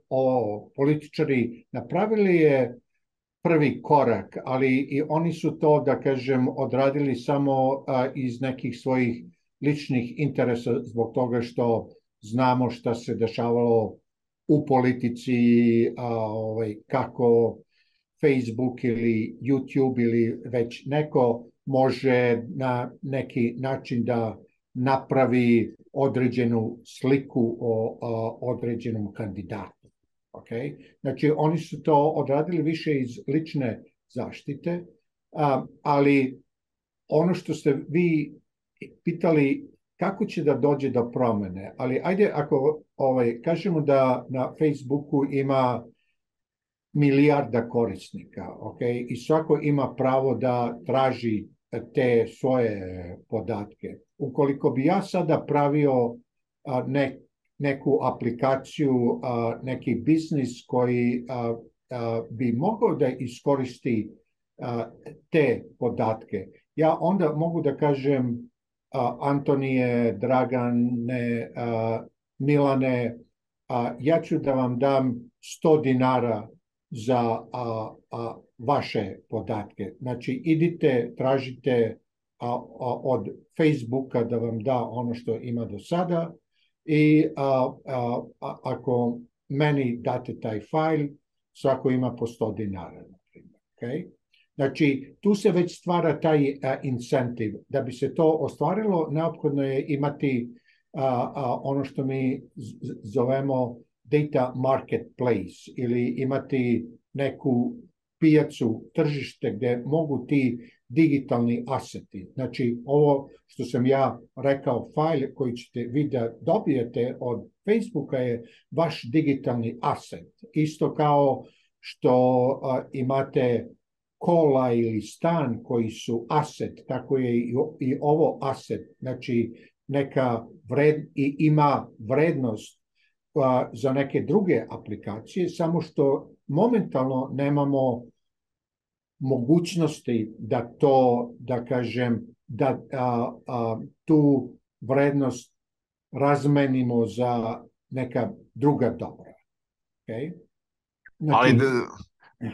o, političari napravili je prvi korak, ali i oni su to, da kažem, odradili samo iz nekih svojih ličnih interesa zbog toga što znamo šta se dešavalo u politici, a, ovaj, kako Facebook ili YouTube ili već neko može na neki način da napravi određenu sliku o, o određenom kandidatu. Okay? Znači, oni su to odradili više iz lične zaštite, a, ali ono što ste vi pitali kako će da dođe do promene, ali ajde ako ovaj, kažemo da na Facebooku ima milijarda korisnika, ok, i svako ima pravo da traži te svoje podatke. Ukoliko bi ja sada pravio ne, neku aplikaciju, neki biznis koji bi mogao da iskoristi te podatke, ja onda mogu da kažem Antonije, Dragane, Milane, ja ću da vam dam 100 dinara za a, a, vaše podatke. Znači, idite, tražite a, a, od Facebooka da vam da ono što ima do sada i a, a, a, ako meni date taj fajl, svako ima po 100 dinara, na. Okay? Znači, tu se već stvara taj a, incentiv. Da bi se to ostvarilo, neophodno je imati a, a, ono što mi zovemo data marketplace ili imati neku pijacu, tržište gde mogu ti digitalni aseti. Znači, ovo što sam ja rekao, fajl koji ćete vi da dobijete od Facebooka je vaš digitalni aset. Isto kao što a, imate kola ili stan koji su aset, tako je i, i ovo aset, znači neka vred, i ima vrednost a, za neke druge aplikacije, samo što momentalno nemamo mogućnosti da to, da kažem, da a, a, tu vrednost razmenimo za neka druga dobra. Okay? Znači, Ali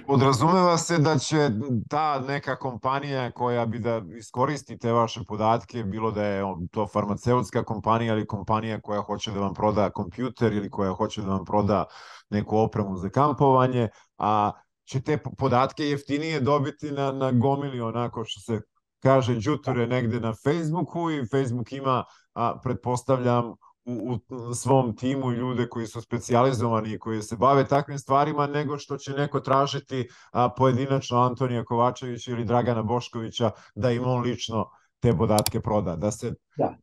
Podrazumeva se da će ta neka kompanija koja bi da iskoristi te vaše podatke, bilo da je to farmaceutska kompanija ili kompanija koja hoće da vam proda kompjuter ili koja hoće da vam proda neku opremu za kampovanje, a će te podatke jeftinije dobiti na, na gomili onako što se kaže džuture negde na Facebooku i Facebook ima, a, pretpostavljam, u, u svom timu ljude koji su specijalizovani i koji se bave takvim stvarima, nego što će neko tražiti a, pojedinačno Antonija Kovačevića ili Dragana Boškovića da im on lično te podatke proda. Da se, da.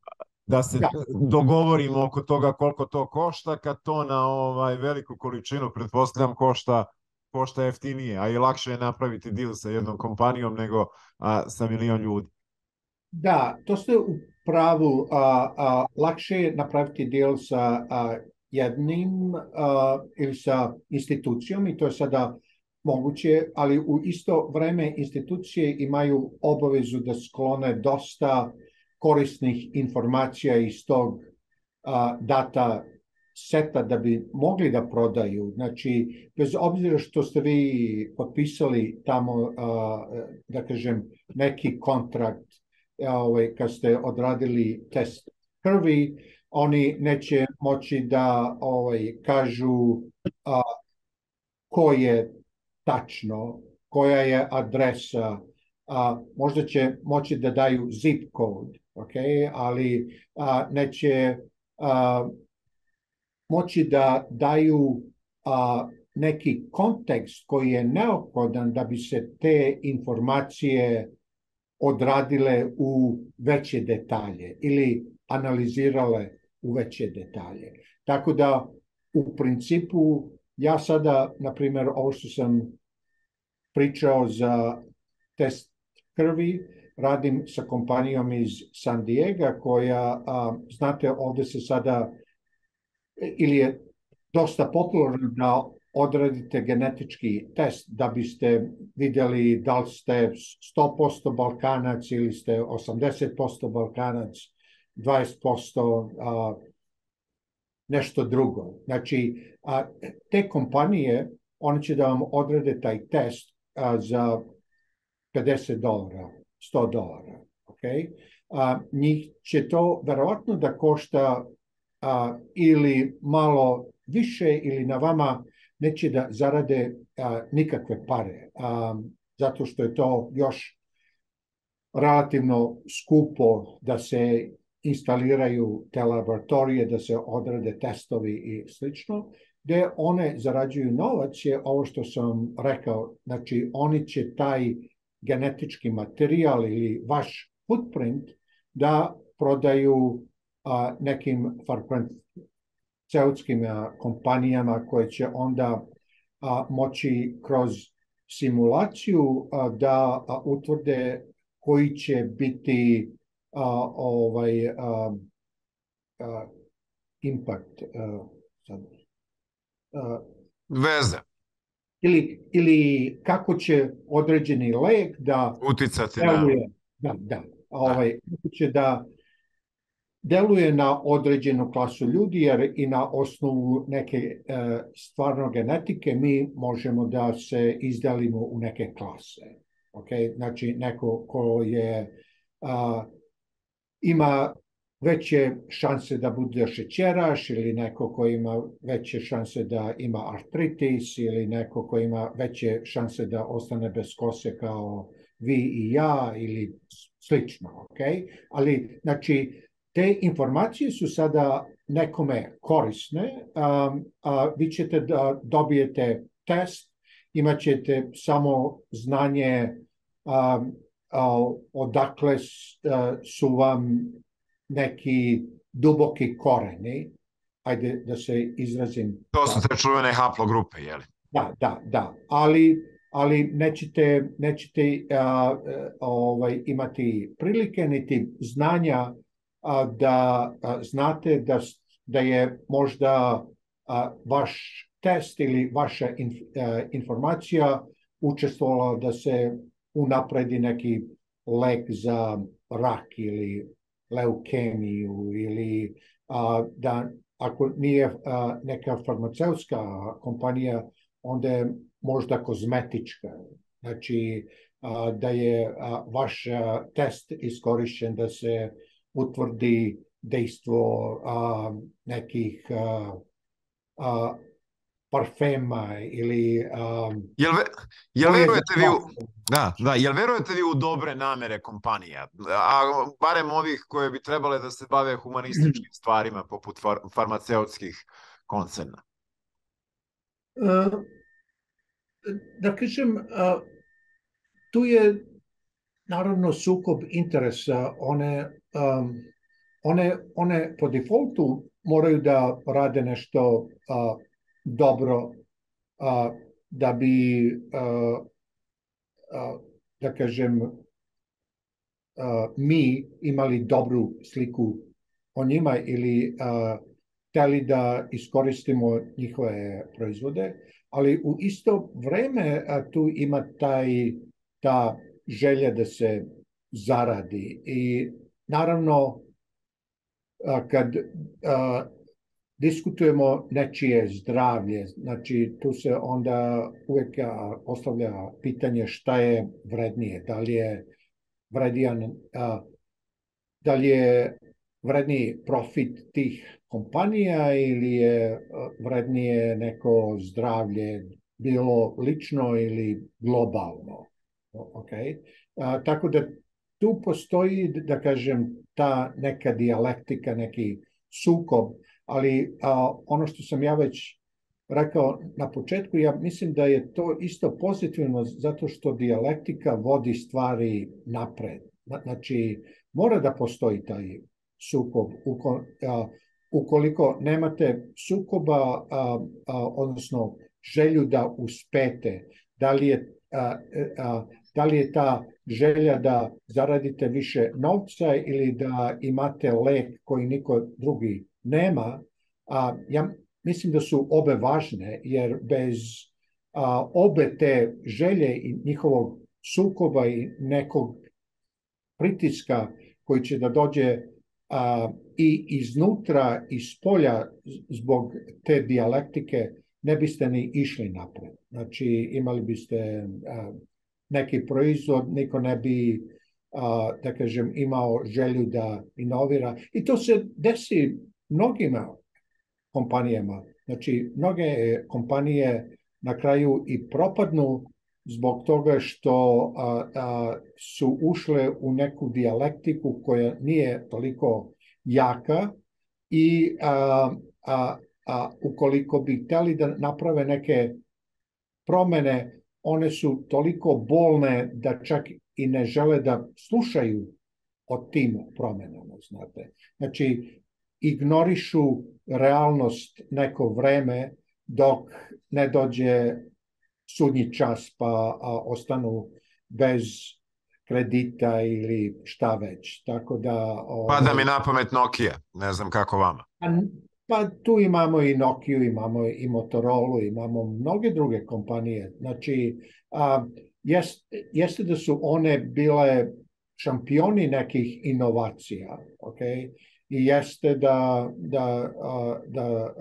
da se da. dogovorimo oko toga koliko to košta, kad to na ovaj veliku količinu, pretpostavljam, košta košta jeftinije, a i lakše je napraviti deal sa jednom kompanijom nego a, sa milion ljudi. Da, to ste u pravu, a, a, lakše je napraviti deal sa a, jednim a, ili sa institucijom i to je sada moguće, ali u isto vreme institucije imaju obavezu da sklone dosta korisnih informacija iz tog a, data seta da bi mogli da prodaju. Znači, bez obzira što ste vi potpisali tamo, a, da kažem, neki kontrakt ovaj, kad ste odradili test krvi, oni neće moći da ovaj, kažu a, ko je tačno, koja je adresa, a, možda će moći da daju zip kod, okay? ali a, neće a, moći da daju a, neki kontekst koji je neophodan da bi se te informacije odradile u veće detalje ili analizirale u veće detalje. Tako da u principu ja sada, na primjer, ovo što sam pričao za test krvi, radim sa kompanijom iz San Diego koja, a, znate, ovde se sada ili je dosta popularno da odradite genetički test da biste vidjeli da li ste 100% Balkanac ili ste 80% Balkanac, 20% a, nešto drugo. Znači, te kompanije, one će da vam odrede taj test za 50 dolara, 100 dolara. Okay? A, njih će to verovatno da košta a, ili malo više ili na vama neće da zarade a, nikakve pare, a, zato što je to još relativno skupo da se instaliraju te laboratorije, da se odrade testovi i slično, gde one zarađuju novac je ovo što sam rekao, znači oni će taj genetički materijal ili vaš footprint da prodaju a, nekim farmaceutskim kompanijama koje će onda moći kroz simulaciju da utvrde koji će biti ovaj impact veze. ili, ili kako će određeni lek da uticati na... da, da, ovaj, kako će da deluje na određenu klasu ljudi, jer i na osnovu neke e, stvarno genetike mi možemo da se izdelimo u neke klase. Okay? Znači, neko ko je a, ima veće šanse da bude šećeraš ili neko ko ima veće šanse da ima artritis ili neko ko ima veće šanse da ostane bez kose kao vi i ja ili slično, ok? Ali, znači, te informacije su sada nekome korisne, um, a vi ćete da dobijete test, imat ćete samo znanje um, a, odakle su vam neki duboki koreni, ajde da se izrazim. To su te čuvene haplogrupe, jeli? Da, da, da, ali, ali nećete, nećete a, ovaj, imati prilike niti znanja a, da a, znate da, da je možda vaš test ili vaša inf, a, informacija učestvovala da se unapredi neki lek za rak ili leukemiju ili a, da ako nije a, neka farmaceutska kompanija, onda je možda kozmetička. Znači, a, da je a, vaš a, test iskorišćen da se utvrdi dejstvo a, nekih a, a, parfema ili... Um, jel, ve, jel verujete vi u, da, da, jel verujete vi u dobre namere kompanija? A barem ovih koje bi trebale da se bave humanističkim stvarima poput far, farmaceutskih koncerna? Uh, da kažem, uh, tu je naravno sukob interesa. One, um, one, one po defaultu moraju da rade nešto uh, dobro a, da bi, a, a, da kažem, a, mi imali dobru sliku o njima ili a, teli da iskoristimo njihove proizvode, ali u isto vreme a, tu ima taj, ta želja da se zaradi i naravno a, kad a, diskutujemo nečije zdravlje, znači tu se onda uvek postavlja pitanje šta je vrednije, da li je vredijan, da li je vredniji profit tih kompanija ili je vrednije neko zdravlje bilo lično ili globalno. Okay? A, tako da tu postoji, da kažem, ta neka dijalektika, neki sukob ali a, ono što sam ja već rekao na početku, ja mislim da je to isto pozitivno zato što dijalektika vodi stvari napred. Znači, mora da postoji taj sukob. Uko, a, ukoliko nemate sukoba, a, odnosno želju da uspete, da li je, a, a, da li je ta želja da zaradite više novca ili da imate lek koji niko drugi nema, a, ja mislim da su obe važne, jer bez a, obe te želje i njihovog sukoba i nekog pritiska koji će da dođe a, i iznutra i spolja zbog te dijalektike, ne biste ni išli napred. Znači, imali biste a, neki proizvod, niko ne bi, a, da kažem, imao želju da inovira. I to se desi mnogima kompanijama. Znači, mnoge kompanije na kraju i propadnu zbog toga što a, a, su ušle u neku dijalektiku koja nije toliko jaka i a, a, a ukoliko bi hteli da naprave neke promene, one su toliko bolne da čak i ne žele da slušaju o tim promenama, znate. Znači, ignorišu realnost neko vreme dok ne dođe sudnji čas pa a, ostanu bez kredita ili šta već. Tako da... Ovaj, Pada mi na pamet Nokia, ne znam kako vama. Pa, tu imamo i Nokia, imamo i Motorola, imamo mnoge druge kompanije. Znači, a, jest, jeste da su one bile šampioni nekih inovacija, okay? i jeste da, da, da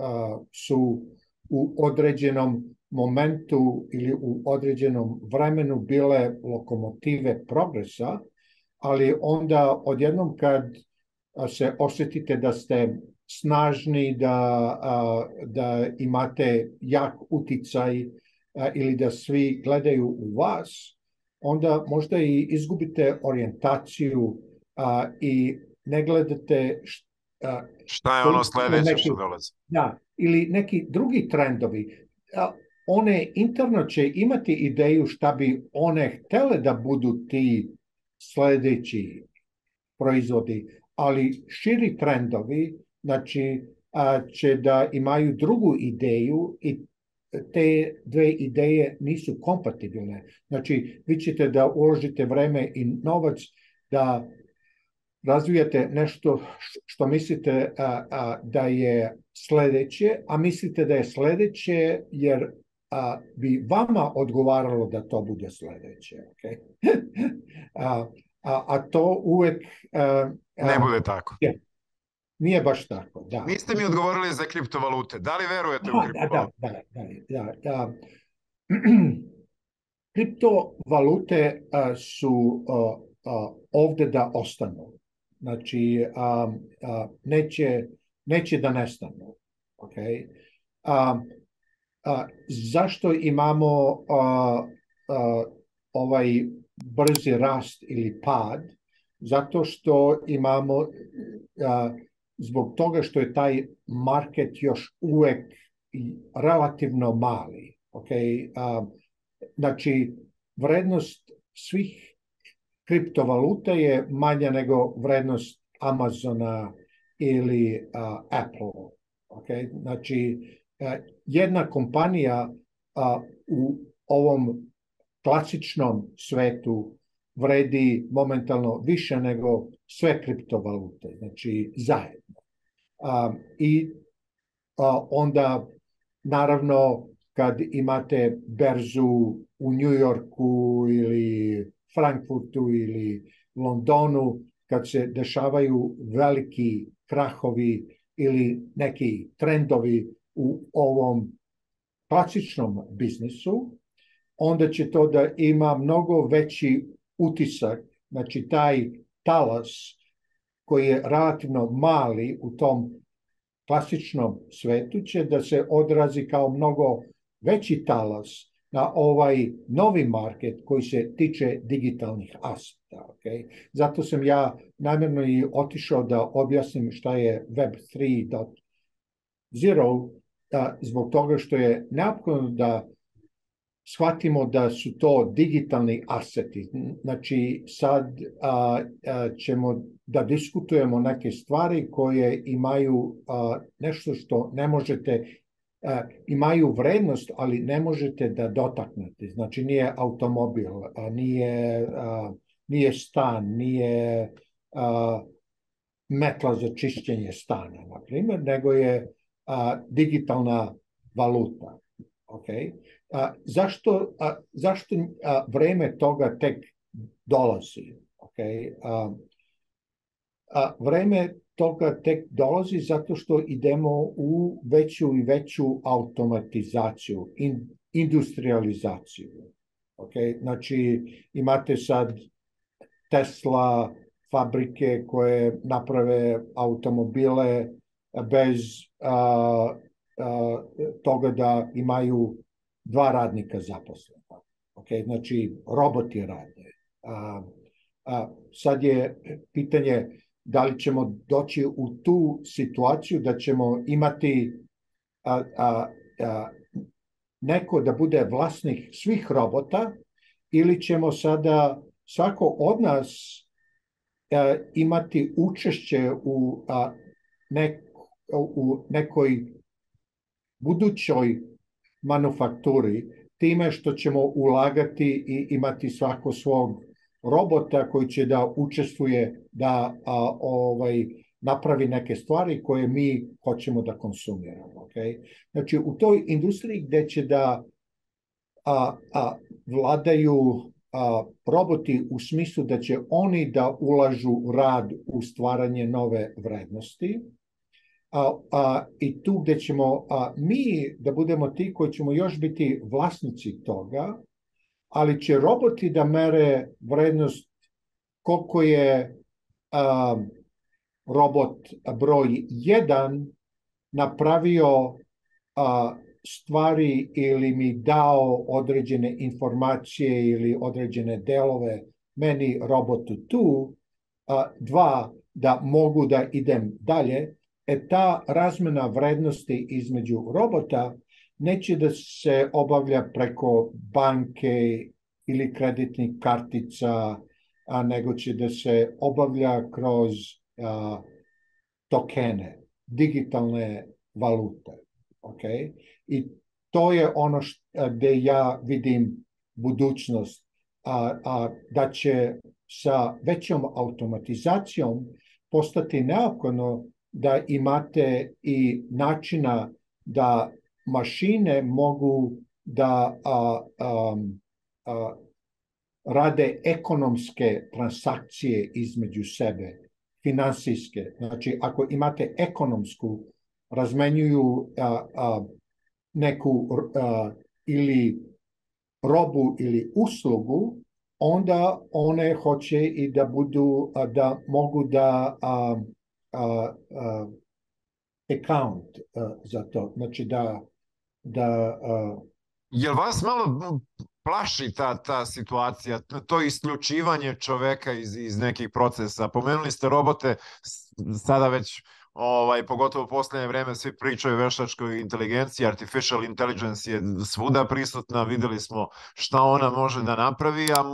su u određenom momentu ili u određenom vremenu bile lokomotive progresa, ali onda odjednom kad se osjetite da ste snažni, da, da imate jak uticaj ili da svi gledaju u vas, onda možda i izgubite orijentaciju i ne gledate šta, šta je ono sledeće što dolazi. Da, ili neki drugi trendovi. One interno će imati ideju šta bi one htele da budu ti sledeći proizvodi, ali širi trendovi, znači, a, će da imaju drugu ideju i te dve ideje nisu kompatibilne. Znači, vi ćete da uložite vreme i novac da razvijate nešto što mislite a, a, da je sledeće, a mislite da je sledeće jer a, bi vama odgovaralo da to bude sledeće. Okay? a, a, a to uvek... A, a, ne bude tako. Je, nije baš tako, da. Niste mi odgovorili za kriptovalute. Da li verujete da, u kriptovalute? Da, da, da. da, da. Kriptovalute a, su a, a, ovde da ostanu. Znači, a, a, neće, neće da nestanu. Okay? A, a, zašto imamo a, a, ovaj brzi rast ili pad? Zato što imamo, a, zbog toga što je taj market još uvek relativno mali. Okay? A, znači, vrednost svih kriptovaluta je manja nego vrednost Amazona ili uh, Apple. Okay? Znači, uh, jedna kompanija uh, u ovom klasičnom svetu vredi momentalno više nego sve kriptovalute, znači zajedno. Uh, I onda, naravno, kad imate berzu u New Yorku ili Frankfurtu ili Londonu, kad se dešavaju veliki krahovi ili neki trendovi u ovom klasičnom biznisu, onda će to da ima mnogo veći utisak, znači taj talas koji je relativno mali u tom klasičnom svetu će da se odrazi kao mnogo veći talas na ovaj novi market koji se tiče digitalnih aseta. Okay? Zato sam ja namjerno i otišao da objasnim šta je Web 3.0 da, zbog toga što je neophodno da shvatimo da su to digitalni aseti. Znači sad a, a, ćemo da diskutujemo neke stvari koje imaju a, nešto što ne možete imaju vrednost, ali ne možete da dotaknete. Znači nije automobil, nije, nije stan, nije metla za čišćenje stana, na primjer, nego je digitalna valuta. Okay? A, zašto, a, zašto a, vreme toga tek dolazi? Okay? A, a, vreme toga tek dolazi zato što idemo u veću i veću automatizaciju, in, industrializaciju. Okay? Znači, imate sad Tesla fabrike koje naprave automobile bez a, a, toga da imaju dva radnika zaposlena. Okay? Znači, roboti rade. A, a, sad je pitanje da li ćemo doći u tu situaciju da ćemo imati a, a, a, neko da bude vlasnik svih robota ili ćemo sada svako od nas a, imati učešće u, a, nek, u nekoj budućoj manufakturi time što ćemo ulagati i imati svako svog robota koji će da učestvuje da a, ovaj napravi neke stvari koje mi hoćemo da konsumiramo. Okay? Znači, u toj industriji gde će da a, a, vladaju a, roboti u smislu da će oni da ulažu rad u stvaranje nove vrednosti, a, a, i tu gde ćemo a, mi da budemo ti koji ćemo još biti vlasnici toga, ali će roboti da mere vrednost koliko je a, robot broj 1 napravio a, stvari ili mi dao određene informacije ili određene delove meni robotu tu, a, dva, da mogu da idem dalje, e ta razmena vrednosti između robota neće da se obavlja preko banke ili kreditnih kartica, a nego će da se obavlja kroz a, tokene, digitalne valute. Okay? I to je ono što, gde ja vidim budućnost, a, a, da će sa većom automatizacijom postati neophodno da imate i načina da mašine mogu da a, a, a, rade ekonomske transakcije između sebe, finansijske. Znači, ako imate ekonomsku, razmenjuju a, a, neku a, ili robu ili uslugu, onda one hoće i da budu, a, da mogu da a, a, a, account a, za to. Znači da da... Uh... Jel vas malo plaši ta, ta situacija, to isključivanje čoveka iz, iz nekih procesa? Pomenuli ste robote, sada već ovaj, pogotovo u poslednje vreme svi pričaju o veštačkoj inteligenciji, artificial intelligence je svuda prisutna, videli smo šta ona može da napravi, a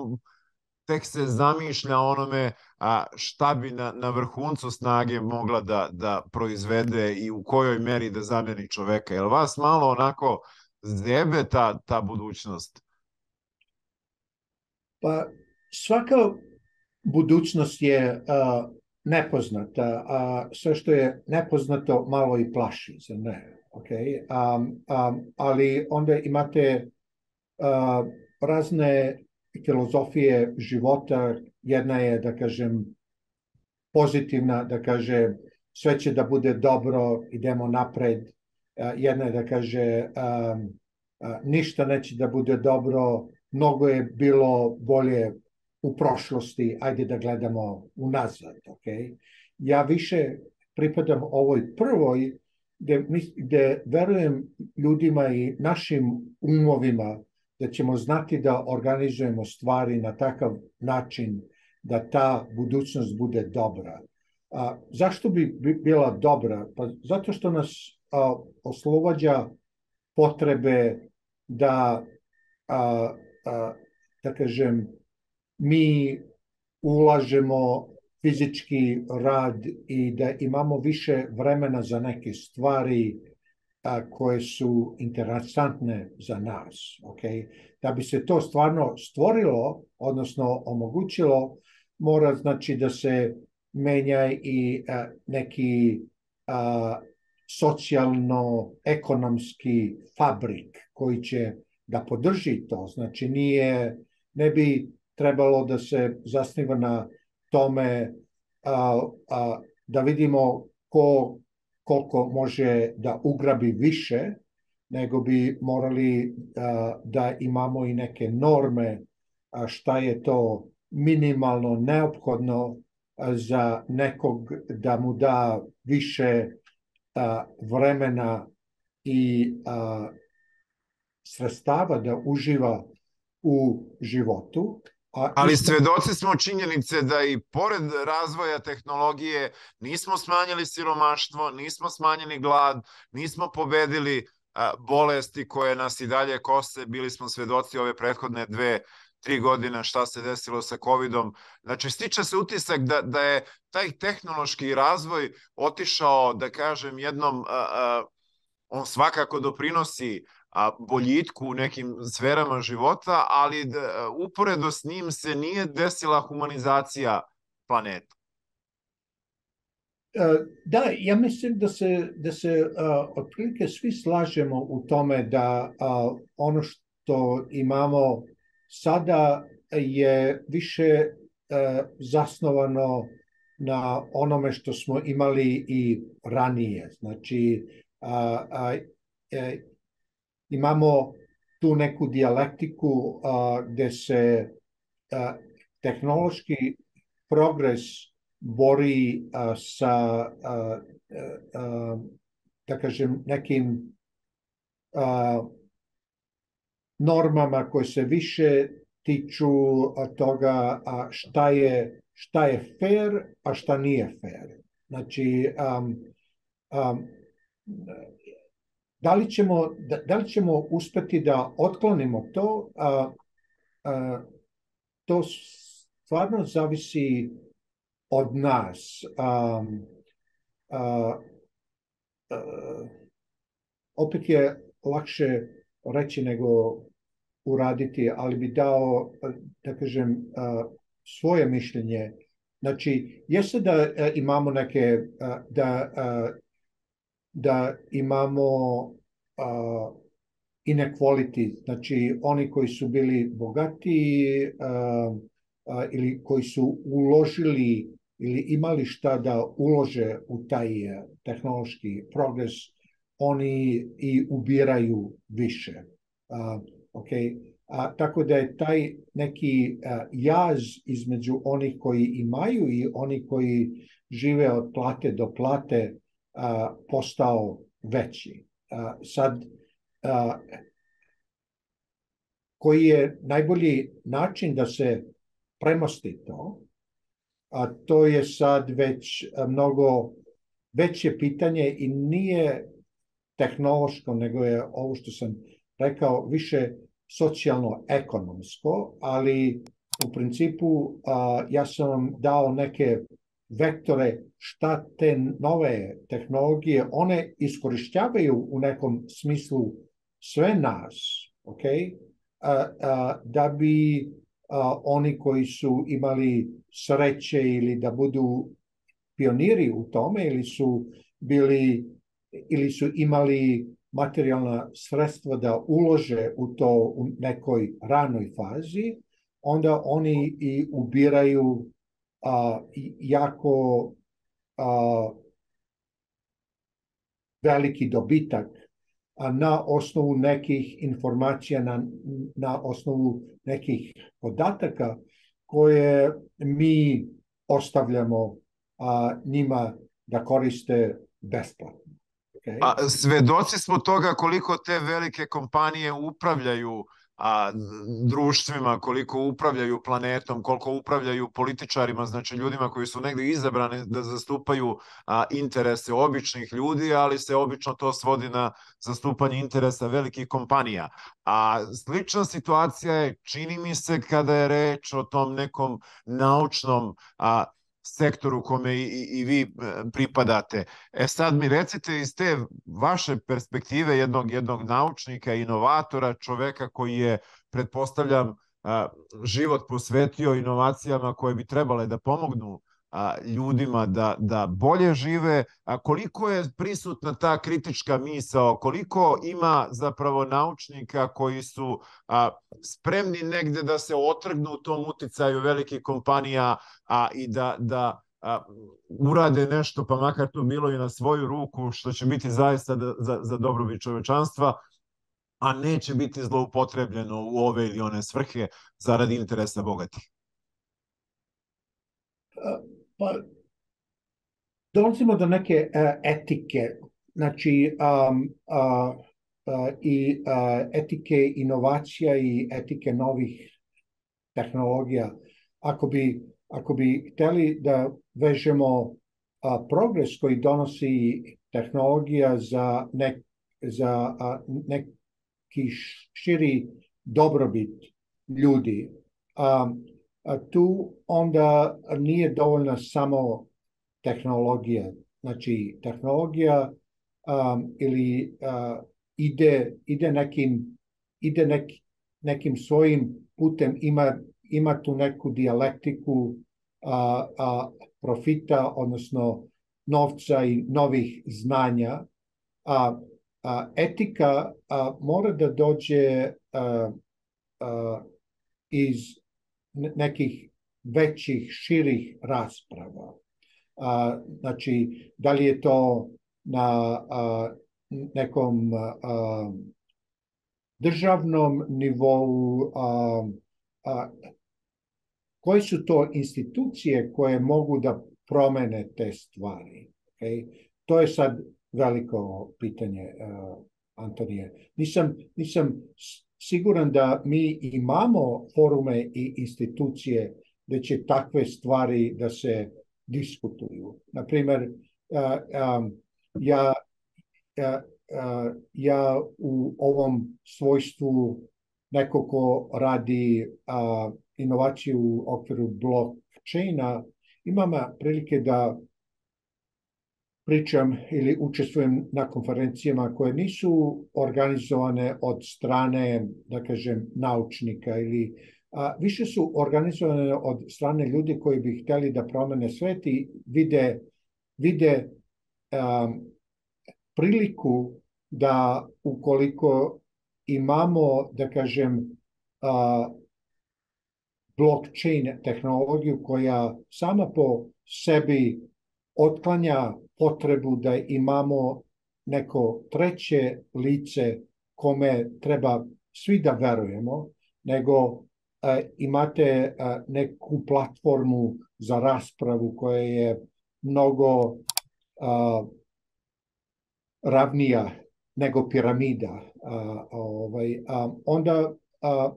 tek se zamišlja onome a, šta bi na, na vrhuncu snage mogla da, da proizvede i u kojoj meri da zameni čoveka. Jel vas malo onako zjebe ta, ta budućnost? Pa svaka budućnost je a, nepoznata, a sve što je nepoznato malo i plaši, za ne? Okay? A, a, ali onda imate a, razne filozofije života, jedna je, da kažem, pozitivna, da kaže, sve će da bude dobro, idemo napred, jedna je da kaže, um, ništa neće da bude dobro, mnogo je bilo bolje u prošlosti, ajde da gledamo unazad, ok? Ja više pripadam ovoj prvoj, gde, gde verujem ljudima i našim umovima da ćemo znati da organizujemo stvari na takav način da ta budućnost bude dobra. A, zašto bi bila dobra? Pa zato što nas a, oslobađa potrebe da, a, a, da kažem, mi ulažemo fizički rad i da imamo više vremena za neke stvari a, koje su interesantne za nas. Okay? Da bi se to stvarno stvorilo, odnosno omogućilo, mora znači da se menja i a, neki a, socijalno-ekonomski fabrik koji će da podrži to. Znači nije, ne bi trebalo da se zasniva na tome a, a, da vidimo ko koliko može da ugrabi više, nego bi morali a, da imamo i neke norme a, šta je to minimalno neophodno za nekog da mu da više a, vremena i a, sredstava da uživa u životu. A Ali svedoci smo činjenice da i pored razvoja tehnologije nismo smanjili siromaštvo, nismo smanjili glad, nismo pobedili bolesti koje nas i dalje kose. Bili smo svedoci ove prethodne dve tri godine šta se desilo sa covidom. Znači, stiče se utisak da, da je taj tehnološki razvoj otišao, da kažem, jednom, a, a, on svakako doprinosi a, boljitku u nekim sferama života, ali da, uporedo s njim se nije desila humanizacija planeta. E, da, ja mislim da se, da se uh, otprilike svi slažemo u tome da uh, ono što imamo sada je više uh, zasnovano na onome što smo imali i ranije. Znači, uh, uh, imamo tu neku dijalektiku uh, gde se uh, tehnološki progres bori uh, sa uh, uh, da kažem nekim uh, normama koje se više tiču toga a šta je šta je fair, a šta nije fair. Znači, um, um, da li ćemo, da, da li ćemo uspeti da otklonimo to, a, a, to stvarno zavisi od nas. A, a, a, opet je lakše reći nego uraditi, ali bi dao, da kažem, svoje mišljenje. Znači, jeste da a, imamo neke, da da imamo inequality, znači oni koji su bili bogati ili koji su uložili ili imali šta da ulože u taj tehnološki progres, oni i ubiraju više. Okay? A, tako da je taj neki a, jaz između onih koji imaju i oni koji žive od plate do plate a, postao veći. A, sad, a, koji je najbolji način da se premosti to, a to je sad već mnogo veće pitanje i nije tehnološko, nego je ovo što sam rekao više socijalno-ekonomsko, ali u principu a, ja sam vam dao neke vektore šta te nove tehnologije, one iskorišćavaju u nekom smislu sve nas, ok? A, a, da bi a, oni koji su imali sreće ili da budu pioniri u tome ili su bili ili su imali materijalna sredstva da ulože u to u nekoj ranoj fazi, onda oni i ubiraju a, jako a, veliki dobitak a na osnovu nekih informacija, na, na osnovu nekih podataka koje mi ostavljamo a, njima da koriste besplatno. A svedoci smo toga koliko te velike kompanije upravljaju a, društvima, koliko upravljaju planetom, koliko upravljaju političarima, znači ljudima koji su negde izabrani da zastupaju a, interese običnih ljudi, ali se obično to svodi na zastupanje interesa velikih kompanija. A slična situacija je, čini mi se, kada je reč o tom nekom naučnom a, sektoru kome i, i vi e, pripadate. E sad mi recite iz te vaše perspektive jednog jednog naučnika, inovatora, čoveka koji je pretpostavljam život posvetio inovacijama koje bi trebale da pomognu a, ljudima da, da bolje žive, a koliko je prisutna ta kritička misao, koliko ima zapravo naučnika koji su a, spremni negde da se otrgnu u tom uticaju velikih kompanija a, i da, da a, urade nešto, pa makar to bilo i na svoju ruku, što će biti zaista da, za, za dobrobit čovečanstva, a neće biti zloupotrebljeno u ove ili one svrhe zaradi interesa bogatih. Pa, dolazimo do neke uh, etike. znači um, a, a, i a, etike inovacija i etike novih tehnologija. Ako bi, ako bi hteli da vežemo a, progres koji donosi tehnologija za, nek, za a, neki širi dobrobit ljudi, a tu onda nije dovoljna samo tehnologija. Znači, tehnologija um, ili uh, ide, ide nekim, ide nek, nekim svojim putem, ima, ima tu neku dijalektiku a, a, profita, odnosno novca i novih znanja, a, a etika a, mora da dođe a, a, iz nekih većih, širih rasprava. A, znači, da li je to na a, nekom a, državnom nivou, koje su to institucije koje mogu da promene te stvari. Okay? To je sad veliko pitanje, Antonije. Nisam, nisam siguran da mi imamo forume i institucije da će takve stvari da se diskutuju. Naprimer, um, ja, ja, ja u ovom svojstvu neko ko radi a, inovaciju u okviru blockchaina, imam prilike da pričam ili učestvujem na konferencijama koje nisu organizovane od strane, da kažem, naučnika ili a, više su organizovane od strane ljudi koji bi hteli da promene svet i vide, vide a, priliku da ukoliko imamo, da kažem, a, blockchain tehnologiju koja sama po sebi otklanja potrebu da imamo neko treće lice kome treba svi da verujemo, nego a, imate a, neku platformu za raspravu koja je mnogo a, ravnija nego piramida. A, ovaj, a, onda a,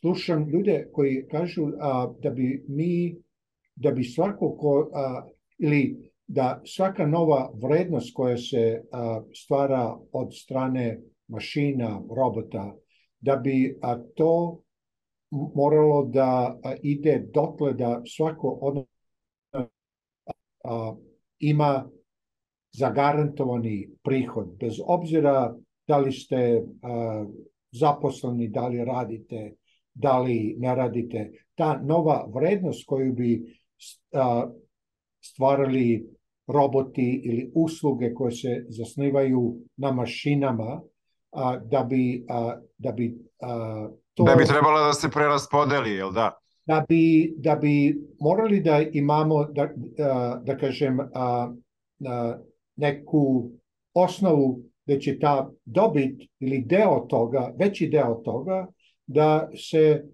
slušam ljude koji kažu a, da bi mi, da bi svako ko, a, ili da svaka nova vrednost koja se a, stvara od strane mašina, robota, da bi a, to moralo da a, ide dotle da svako od a, ima zagarantovani prihod, bez obzira da li ste a, zaposleni, da li radite, da li ne radite. Ta nova vrednost koju bi stvarali roboti ili usluge koje se zasnivaju na mašinama, a, da bi, a, da bi a, to... Da bi trebalo da se preraspodeli, jel da? Da bi, da bi morali da imamo, da, da, da kažem, a, a, neku osnovu da će ta dobit ili deo toga, veći deo toga, da se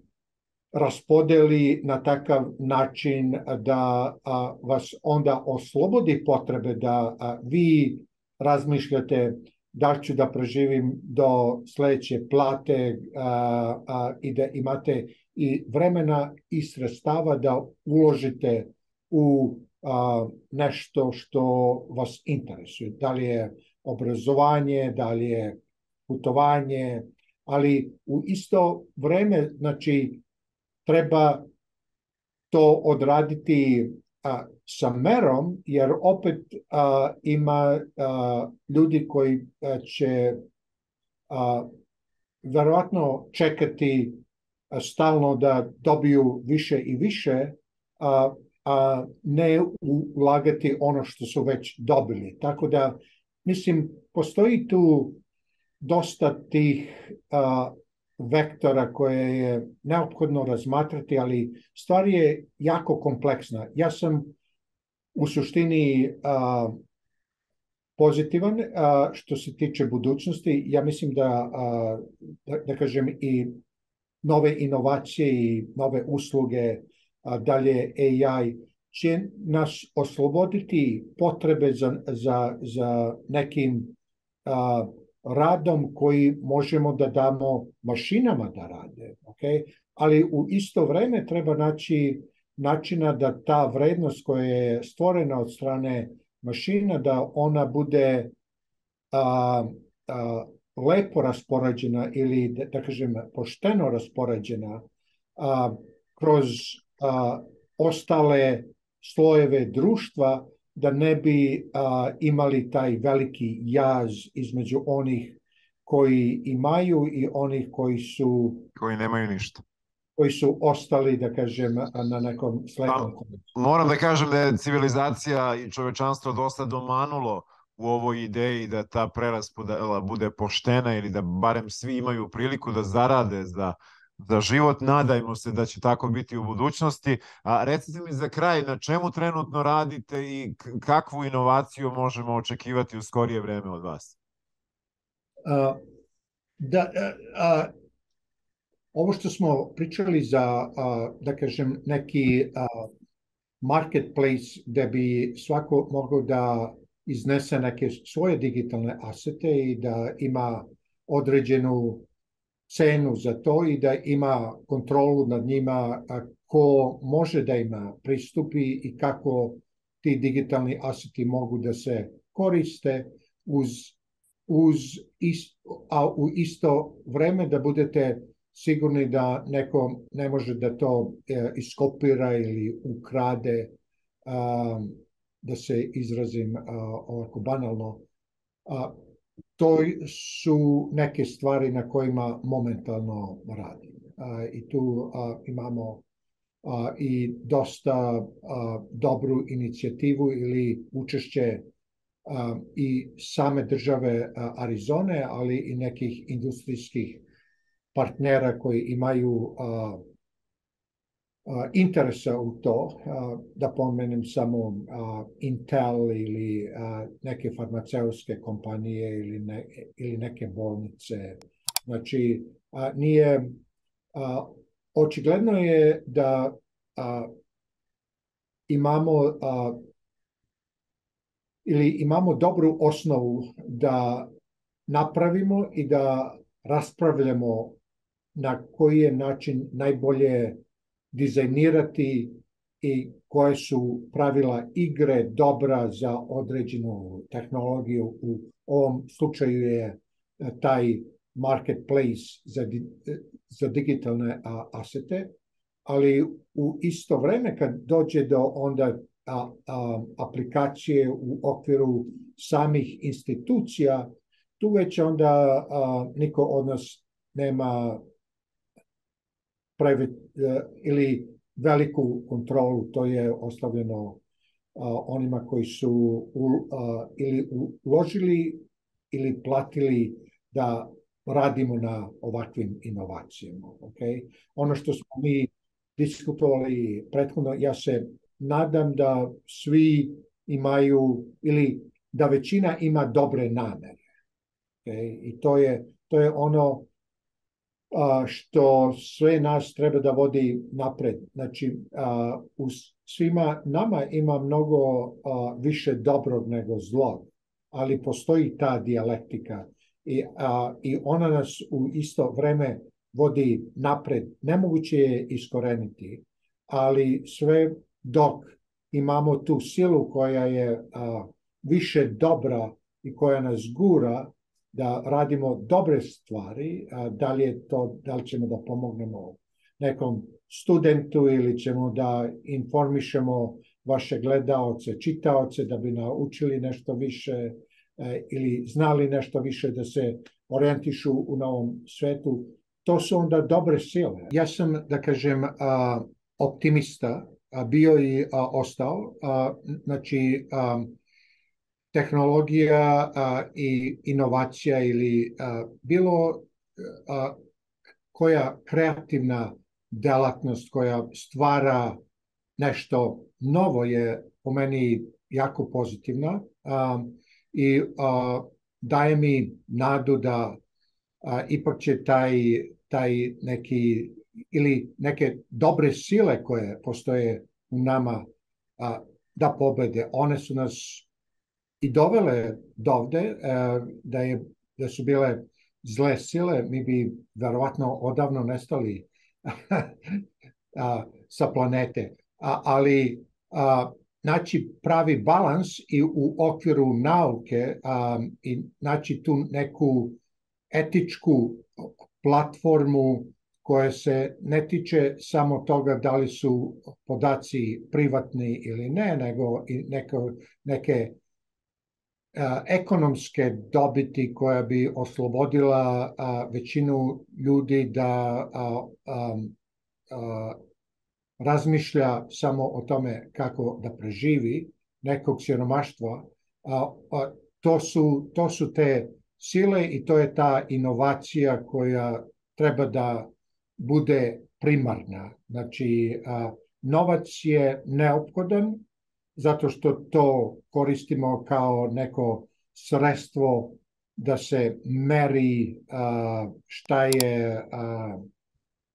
raspodeli na takav način da vas onda oslobodi potrebe da vi razmišljate da ću da preživim do sledeće plate i da imate i vremena i sredstava da uložite u nešto što vas interesuje. Da li je obrazovanje, da li je putovanje, ali u isto vreme, znači, treba to odraditi a, sa merom, jer opet a, ima a, ljudi koji će verovatno čekati stalno da dobiju više i više, a, ne ulagati ono što su već dobili. Tako da, mislim, postoji tu dosta tih vektora koje je neophodno razmatrati, ali stvar je jako kompleksna. Ja sam u suštini a, pozitivan a, što se tiče budućnosti. Ja mislim da, a, da, da kažem, i nove inovacije i nove usluge, a, dalje AI, će nas osloboditi potrebe za, za, za nekim a, radom koji možemo da damo mašinama da rade. Okay? Ali u isto vreme treba naći načina da ta vrednost koja je stvorena od strane mašina, da ona bude a, a, lepo raspoređena ili, da, da kažem, pošteno raspoređena a, kroz a, ostale slojeve društva, da ne bi a, imali taj veliki jaz između onih koji imaju i onih koji su... Koji nemaju ništa. koji su ostali, da kažem, na nekom slepom pa, Moram da kažem da je civilizacija i čovečanstvo dosta domanulo u ovoj ideji da ta preraspodela bude poštena ili da barem svi imaju priliku da zarade za, za život. Nadajmo se da će tako biti u budućnosti. A recite mi za kraj, na čemu trenutno radite i kakvu inovaciju možemo očekivati u skorije vreme od vas? A, da, a, ovo što smo pričali za, a, da kažem, neki a, marketplace gde bi svako mogao da iznese neke svoje digitalne asete i da ima određenu cenu za to i da ima kontrolu nad njima ko može da ima pristupi i kako ti digitalni aseti mogu da se koriste uz, uz isto, a u isto vreme da budete sigurni da neko ne može da to e, iskopira ili ukrade da se izrazim ovako banalno, a, to su neke stvari na kojima momentalno radim. I tu imamo i dosta dobru inicijativu ili učešće i same države Arizone, ali i nekih industrijskih partnera koji imaju interesa u to, da pomenem samo Intel ili neke farmaceutske kompanije ili, ne, ili neke bolnice. Znači, nije, očigledno je da imamo ili imamo dobru osnovu da napravimo i da raspravljamo na koji je način najbolje dizajnirati i koje su pravila igre dobra za određenu tehnologiju. U ovom slučaju je e, taj marketplace za, e, za digitalne asete, ali u isto vreme kad dođe do onda a, a, aplikacije u okviru samih institucija, tu već onda a, niko od nas nema private, uh, ili veliku kontrolu, to je ostavljeno onima koji su u, ili uložili ili platili da radimo na ovakvim inovacijama. Okay? Ono što smo mi diskutovali prethodno, ja se nadam da svi imaju ili da većina ima dobre namere. Okay? I to je, to je ono što sve nas treba da vodi napred. Znači, u svima nama ima mnogo više dobrog nego zlog, ali postoji ta dijalektika i, i ona nas u isto vreme vodi napred. Nemoguće je iskoreniti, ali sve dok imamo tu silu koja je više dobra i koja nas gura, da radimo dobre stvari, da li je to, da li ćemo da pomognemo nekom studentu ili ćemo da informišemo vaše gledaoce, čitaoce da bi naučili nešto više e, ili znali nešto više da se orijentišu u novom svetu, to su onda dobre sile. Ja sam, da kažem, optimista, bio i ostao. Znači, tehnologija a, i inovacija ili a, bilo a, koja kreativna delatnost koja stvara nešto novo je po meni jako pozitivna a, i a, daje mi nadu da a, ipak će taj, taj neki ili neke dobre sile koje postoje u nama a, da pobede. One su nas i dovele dovde, e, da, je, da su bile zle sile, mi bi verovatno odavno nestali sa planete. A, ali naći pravi balans i u okviru nauke i naći tu neku etičku platformu koja se ne tiče samo toga da li su podaci privatni ili ne, nego i neko, neke ekonomske dobiti koja bi oslobodila većinu ljudi da razmišlja samo o tome kako da preživi nekog siromaštva, to, su, to su te sile i to je ta inovacija koja treba da bude primarna. Znači, novac je neophodan zato što to koristimo kao neko sredstvo da se meri a, šta je a,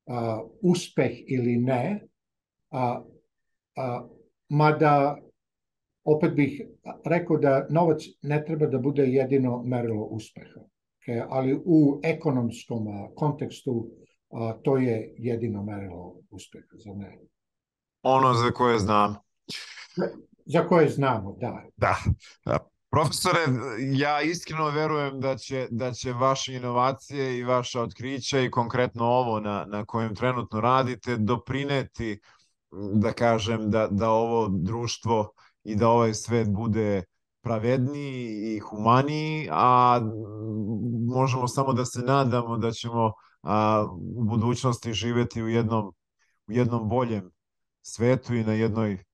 a, uspeh ili ne, a, a, mada opet bih rekao da novac ne treba da bude jedino merilo uspeha. Ali u ekonomskom kontekstu a, to je jedino merilo uspeha za mene. Ono za koje znam. Za koje znamo, da. Da. Profesore, ja iskreno verujem da će, da će vaše inovacije i vaša otkrića i konkretno ovo na, na kojem trenutno radite doprineti, da kažem, da, da ovo društvo i da ovaj svet bude pravedniji i humaniji, a možemo samo da se nadamo da ćemo a, u budućnosti živeti u jednom, u jednom boljem svetu i na jednoj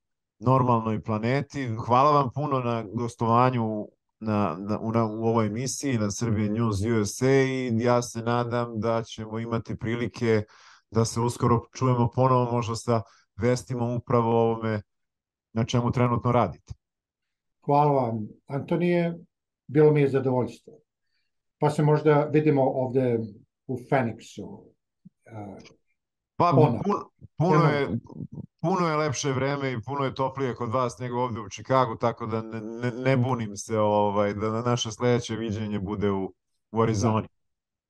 normalnoj planeti. Hvala vam puno na gostovanju na, na, na, u ovoj emisiji na Srbije News USA i ja se nadam da ćemo imati prilike da se uskoro čujemo ponovo možda sa vestima upravo ovome na čemu trenutno radite. Hvala vam, Antonije. Bilo mi je zadovoljstvo. Pa se možda vidimo ovde u Feniksu. Pa puno, puno, je, puno je lepše vreme i puno je toplije kod vas nego ovde u Čikagu, tako da ne, ne, ne bunim se ovaj, da na naše sledeće viđenje bude u, u Arizoni.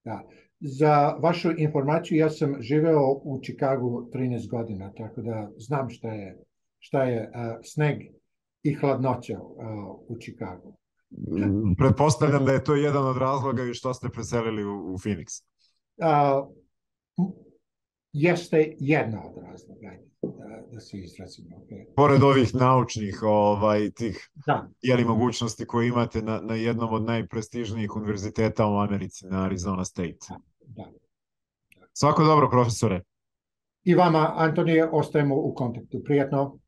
Da. da. Za vašu informaciju, ja sam živeo u Čikagu 13 godina, tako da znam šta je, šta je uh, sneg i hladnoća uh, u Čikagu. Pretpostavljam da je to jedan od razloga i što ste preselili u, u Phoenix. Uh, jeste jedna od razloga da, da se izrazimo. Pored ovih naučnih ovaj, tih da. jeli mogućnosti koje imate na, na jednom od najprestižnijih univerziteta u Americi, na Arizona State. Da. da. Svako dobro, profesore. I vama, Antonije, ostajemo u kontaktu. Prijatno.